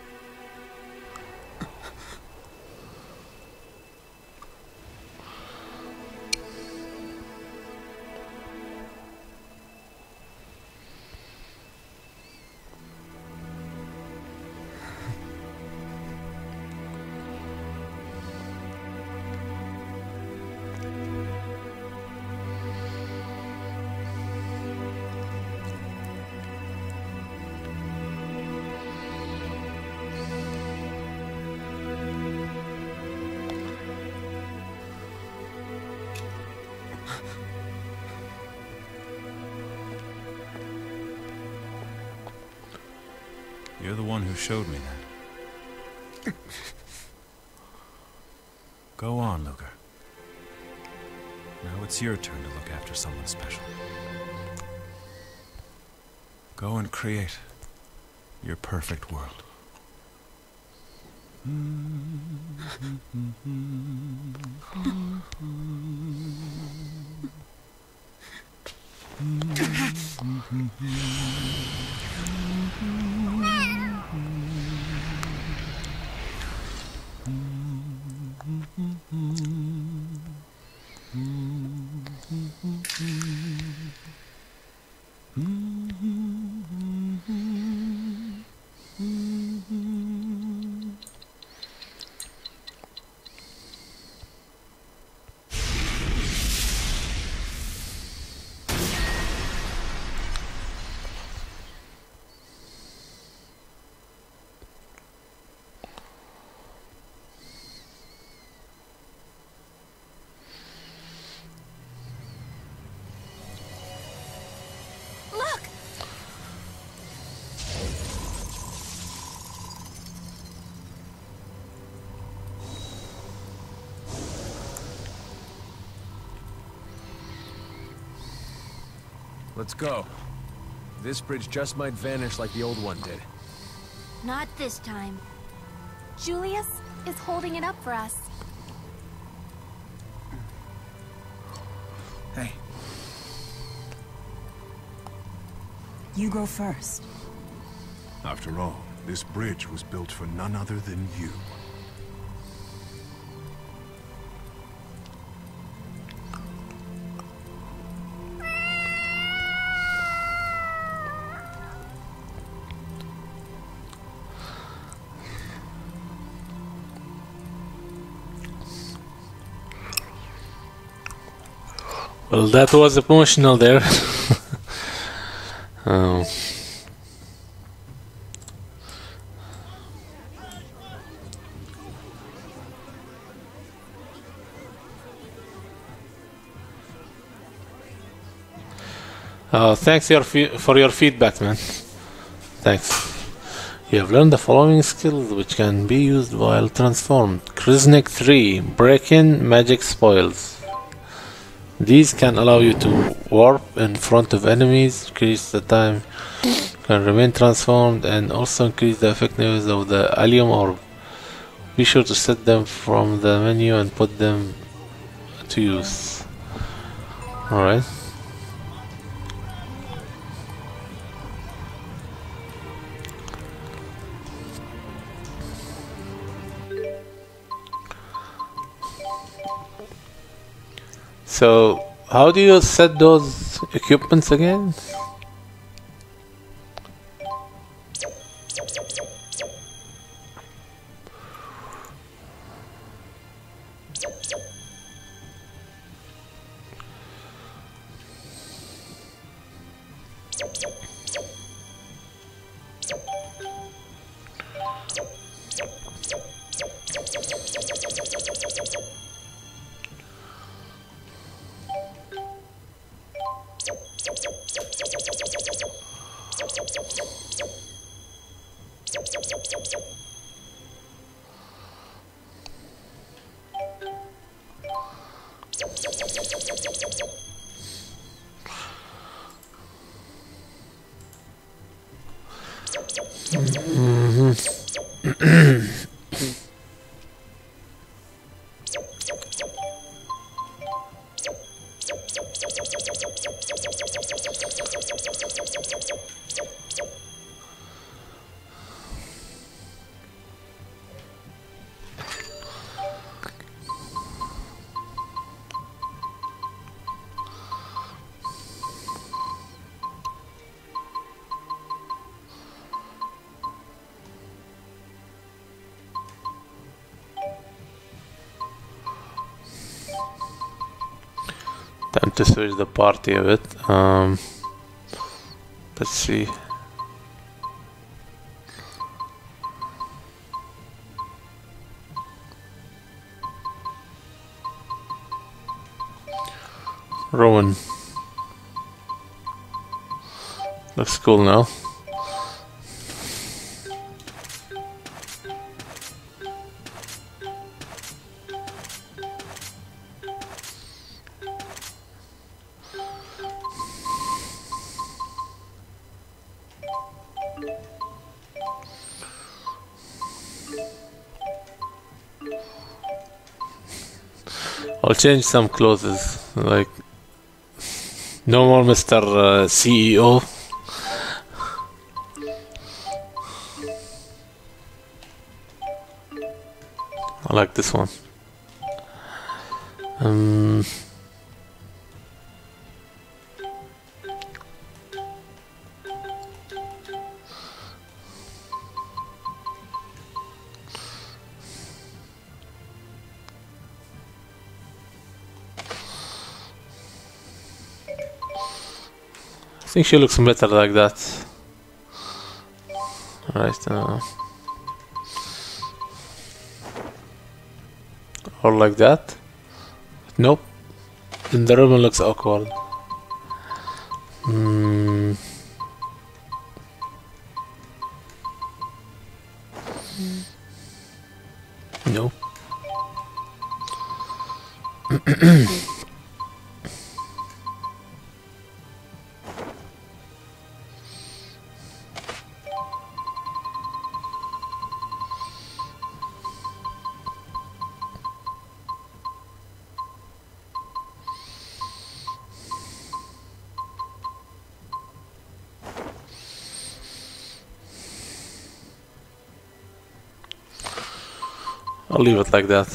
Let's go. This bridge just might vanish like the old one did. Not this time. Julius is holding it up for us. Hey, You go first. After all, this bridge was built for none other than you. Well, that was emotional there. um, uh, thanks your for your feedback, man. Thanks. You have learned the following skills which can be used while transformed. Kresnik 3 Break in Magic Spoils. These can allow you to warp in front of enemies, increase the time can remain transformed, and also increase the effectiveness of the Allium Orb. Be sure to set them from the menu and put them to use. Alright. So, how do you set those equipments again? Switch the party a bit. Um, let's see. Rowen. Looks cool now. I'll change some clothes, like no more Mr. Uh, CEO. I like this one. Think she looks better like that. Right. Uh, or like that. Nope. And the ribbon looks awkward. Like that.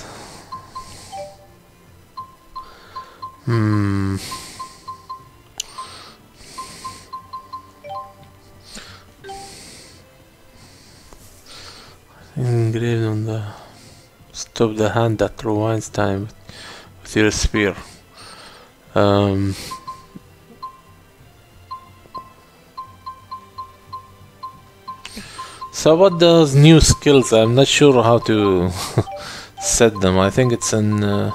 Hmm. Engraved on the stop the hand that rewinds time with your spear. Um. So what those new skills, I'm not sure how to set them. I think it's in uh,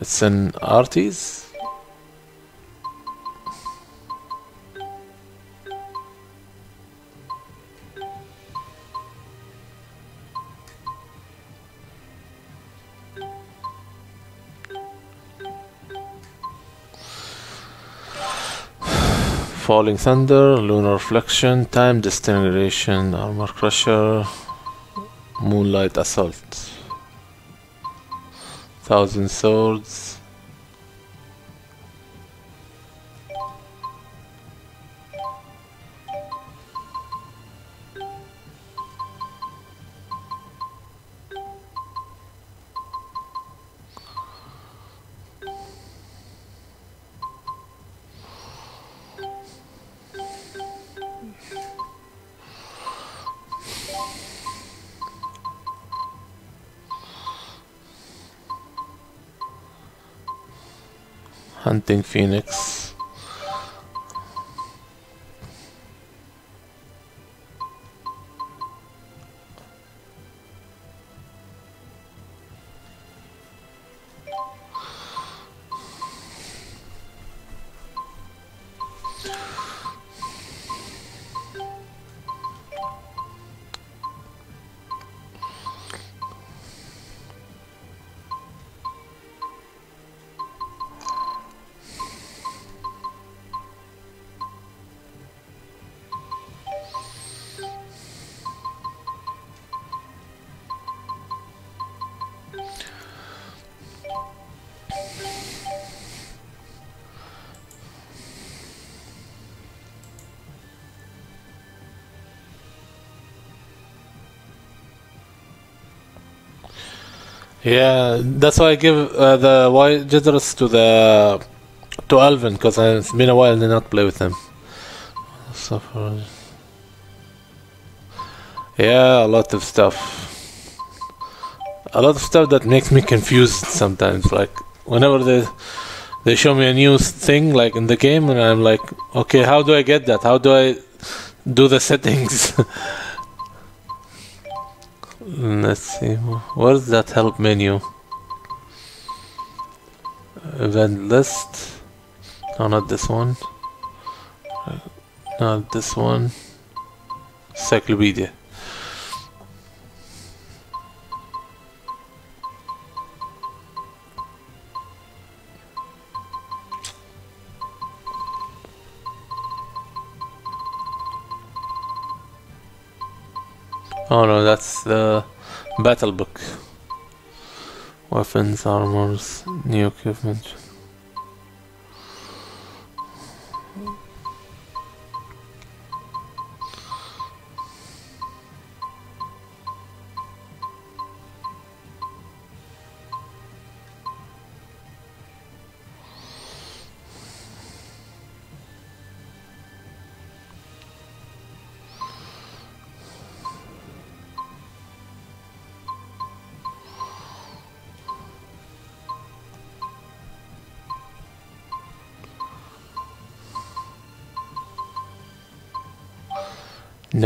it's in artes. Falling Thunder, Lunar Reflection, Time Disintegration, Armor Crusher, Moonlight Assault. Thousand Swords. Hunting Phoenix. Yeah, that's why I give uh, the White Jitters to the to Alvin because it's been a while did not play with him. Suffer. Yeah, a lot of stuff. A lot of stuff that makes me confused sometimes. Like whenever they they show me a new thing like in the game, and I'm like, okay, how do I get that? How do I do the settings? Let's see, where's that help menu? Event list. No, not this one. Uh, not this one. Encyclopedia. Oh no, that's the battle book. Weapons, armors, new equipment.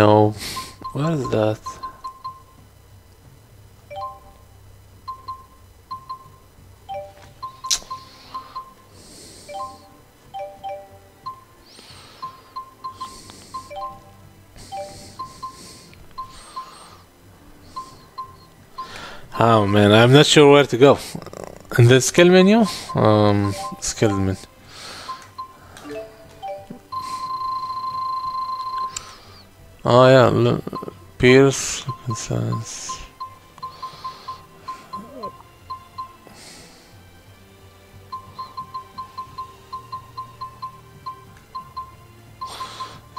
No. What is that? Oh man, I'm not sure where to go. In the skill menu? Um, skill menu. Oh yeah, Pierce.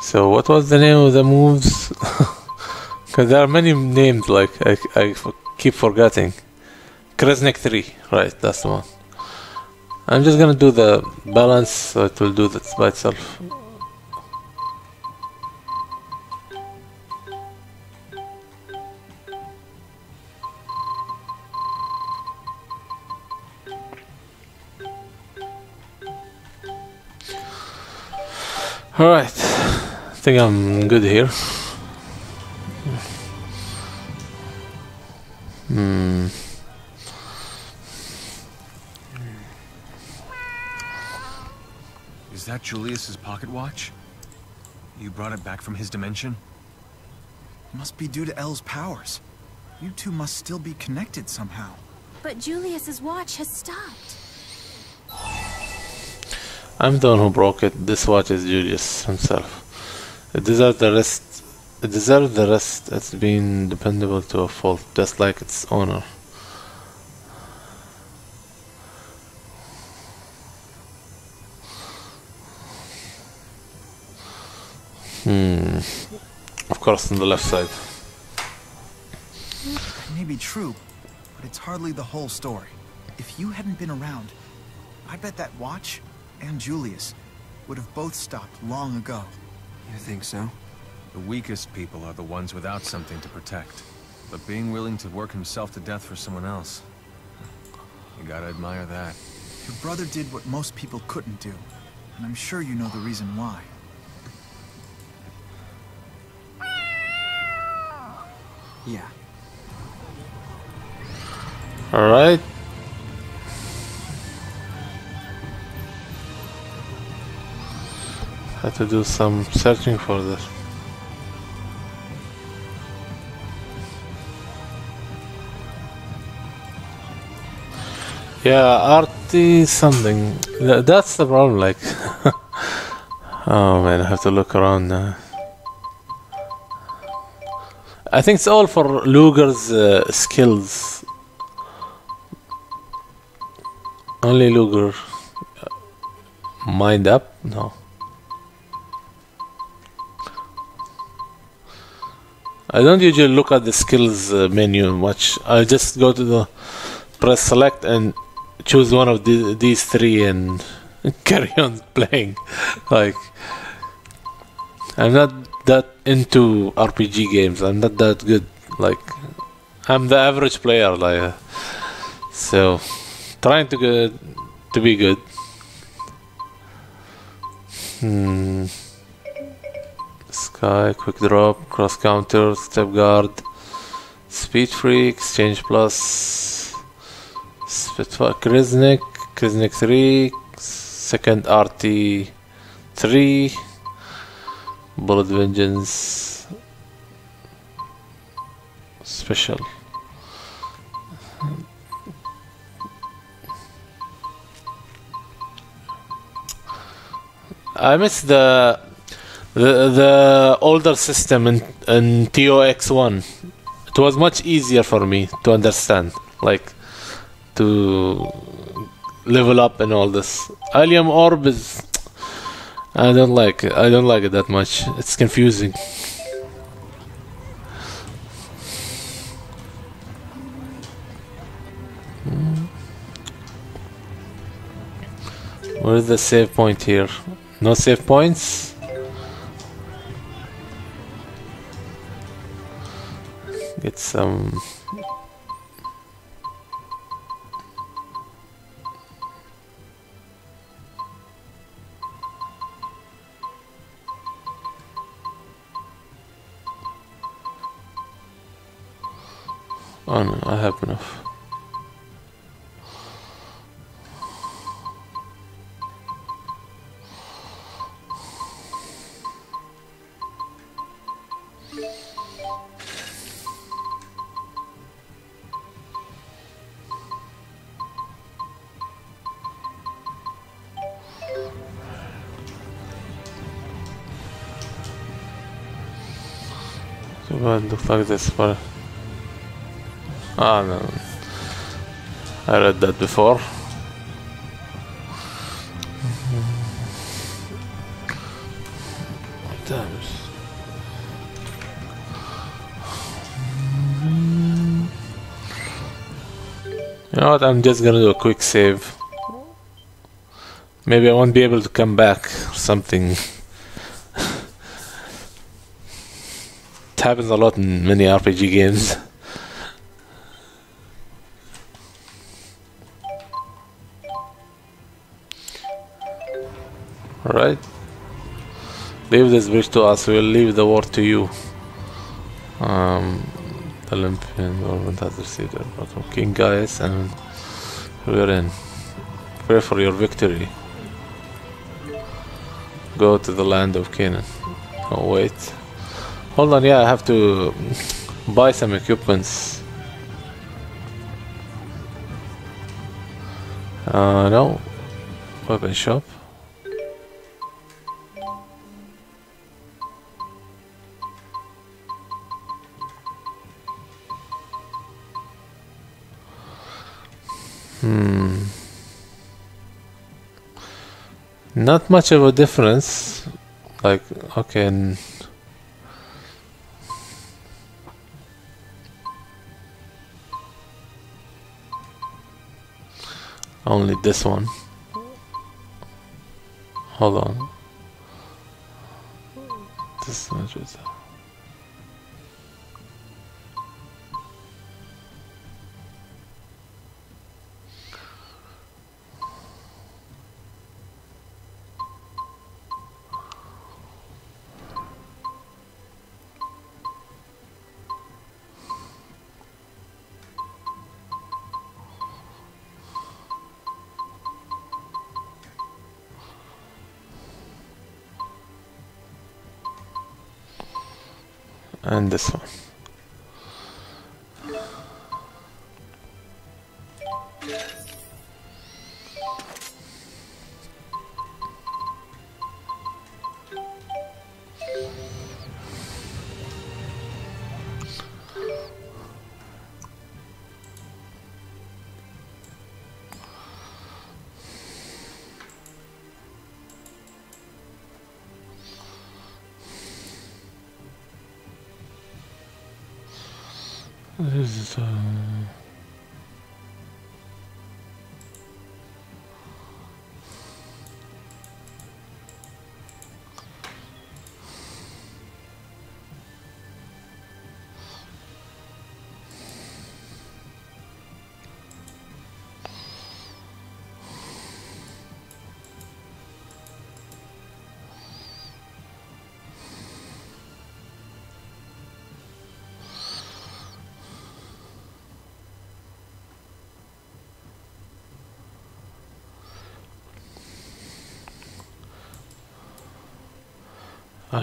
So what was the name of the moves? Because there are many names, like I, I keep forgetting. Kresnik 3, right, that's the one. I'm just gonna do the balance, so it will do that by itself. Alright, I think I'm good here. Hmm. Is that Julius's pocket watch? You brought it back from his dimension? Must be due to Elle's powers. You two must still be connected somehow. But Julius's watch has stopped. I'm the one who broke it. This watch is Julius himself. It deserves the rest. It deserves the rest. It's been dependable to a fault, just like its owner. Hmm. Of course, on the left side. It may be true, but it's hardly the whole story. If you hadn't been around, I bet that watch and Julius would have both stopped long ago. You think so? The weakest people are the ones without something to protect. But being willing to work himself to death for someone else... You gotta admire that. Your brother did what most people couldn't do, and I'm sure you know the reason why. Yeah. Alright. Had to do some searching for this. Yeah, RT something. That's the problem, like. oh man, I have to look around now. I think it's all for Ludger's uh, skills. Only Luger. Mind up? No. I don't usually look at the skills uh, menu much. I just go to the press select and choose one of the, these three and carry on playing. like, I'm not that into RPG games. I'm not that good. Like, I'm the average player. Like, uh, so trying to good to be good. Hmm. Sky, quick drop, cross counter, step guard, speed free, exchange plus, Spitfire, Kresnik, Kresnik 3, second RT 3, Bullet Vengeance, special. I miss the the the older system in in TOX one. It was much easier for me to understand, like to level up and all this. Allium orb is I don't like it. I don't like it that much. It's confusing. Where is the save point here? No save points? Get some Oh no, I have enough. So what looks like this for Ah no. I read that before. You know what, I'm just gonna do a quick save. Maybe I won't be able to come back or something. Happens a lot in many RPG games. Alright. Leave this bridge to us, we'll leave the war to you. Um, the Elympion government has received their bottom King Gaius and we're in. Pray for your victory. Go to the land of Canaan. Oh wait. Hold on, yeah, I have to buy some equipments. Uh, no. Weapon shop. Hmm. Not much of a difference. Like, okay. Only this one. Hold on. This is- and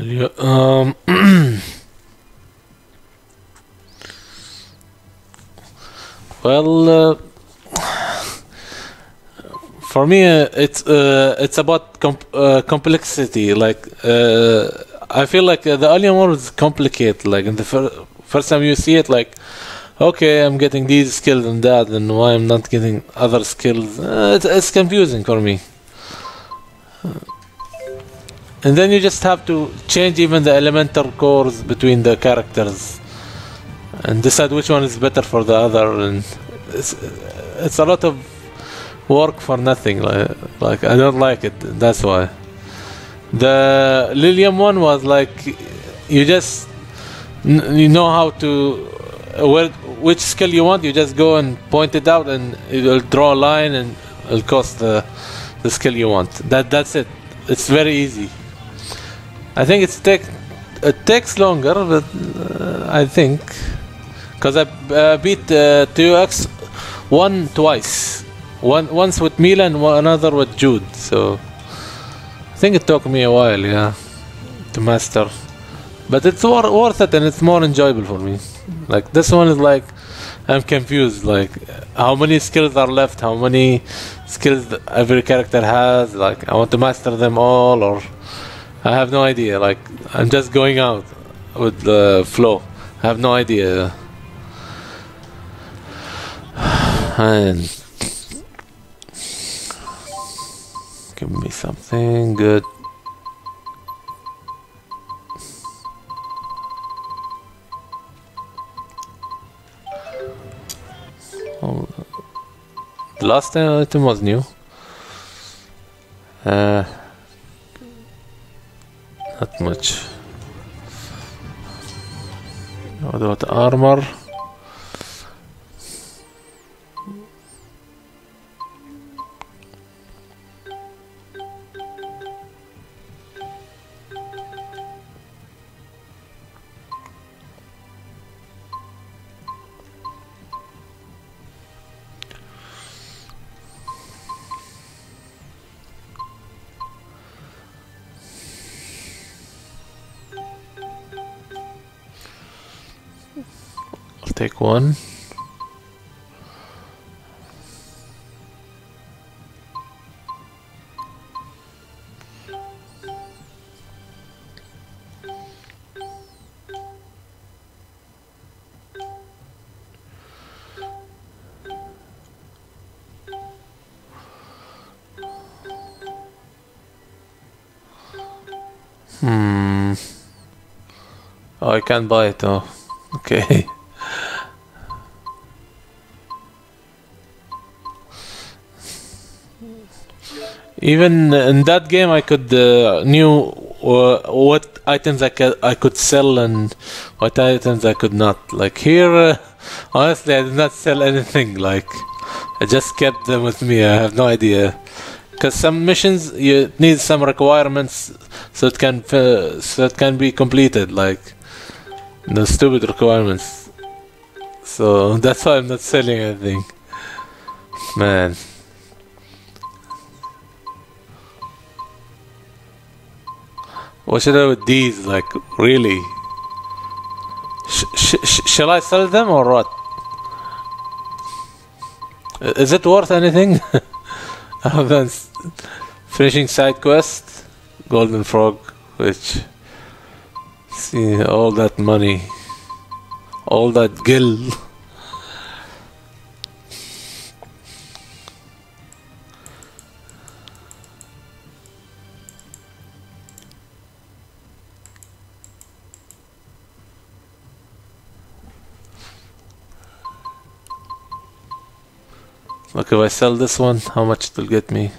Um, well, uh, for me, uh, it's uh, it's about comp- uh, complexity. Like, uh, I feel like uh, the Allium Orb is complicated. Like, in the fir- first time you see it, like, okay, I'm getting these skills and that, and why I'm not getting other skills. It's, it's confusing for me. And then you just have to change even the elemental cores between the characters and decide which one is better for the other. And it's, it's a lot of work for nothing. Like, like I don't like it. That's why. The Lilium one was like you just you know how to where which skill you want. You just go and point it out, and it will draw a line, and it'll cost the the skill you want. That that's it. It's very easy. I think it's take it takes longer, but uh, I think because I uh, beat uh, 2x one twice, one once with Milla and one, another with Jude. So I think it took me a while, yeah, to master. But it's wor- worth it and it's more enjoyable for me. Like this one is like I'm confused. Like how many skills are left? How many skills every character has? Like I want to master them all, or I have no idea. Like I'm just going out with the flow. I have no idea. And give me something good. Oh, the last item was new. Uh, not much. What about armor? Take one. Hmm. Oh, I can't buy it. Oh, okay. Even in that game, I could uh, knew uh, what items I could I could sell and what items I could not. Like here, uh, honestly, I did not sell anything. Like I just kept them with me. I have no idea. Because some missions you need some requirements so it can uh, so it can be completed. Like the stupid requirements. So that's why I'm not selling anything. Man. What should I do with these? Like, really? Sh- sh- sh- shall I sell them or what? Is it worth anything? Other than finishing side quest, Golden Frog, which see all that money, all that gil. Look, if I sell this one, how much it will get me?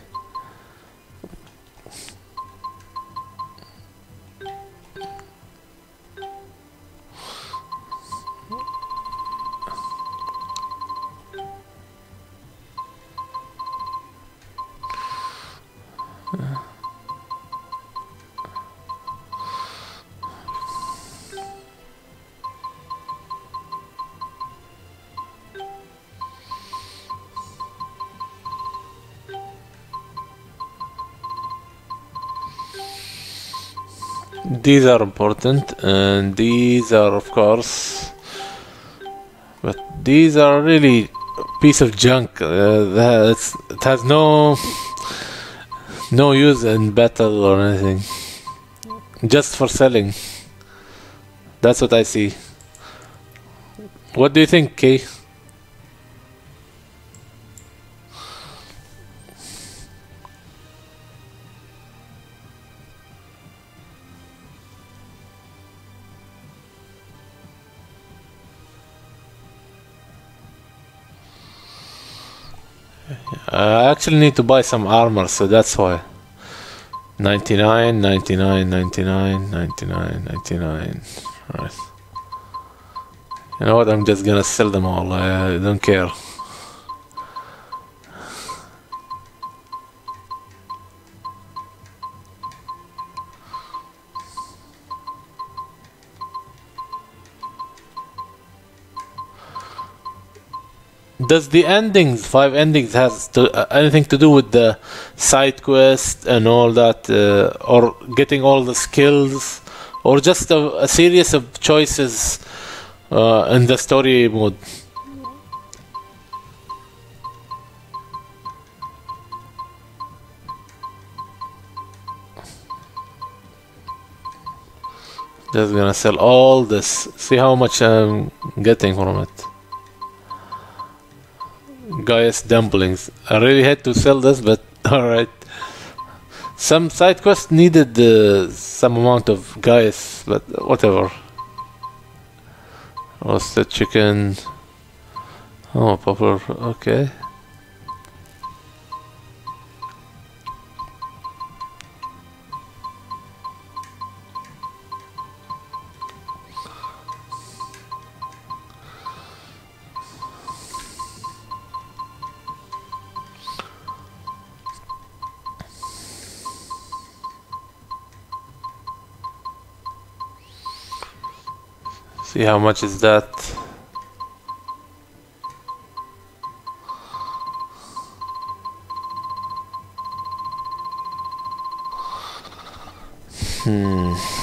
These are important, and these are, of course, but these are really a piece of junk. Uh, that's, it has no no use in battle or anything. Just for selling. That's what I see. What do you think, Kay? Actually need to buy some armor, so that's why. 99, 99, 99, 99, 99. Right. You know what? I'm just gonna sell them all. I don't care. Does the endings, five endings, has to, uh, anything to do with the side quest and all that, uh, or getting all the skills, or just a, a series of choices uh, in the story mode? Just gonna sell all this. See how much I'm getting from it. Gaius dumplings. I really had to sell this, but alright. Some side quests needed uh, some amount of Gaius, but whatever. Roasted chicken. Oh, popper. Okay. See how much is that? Hmm.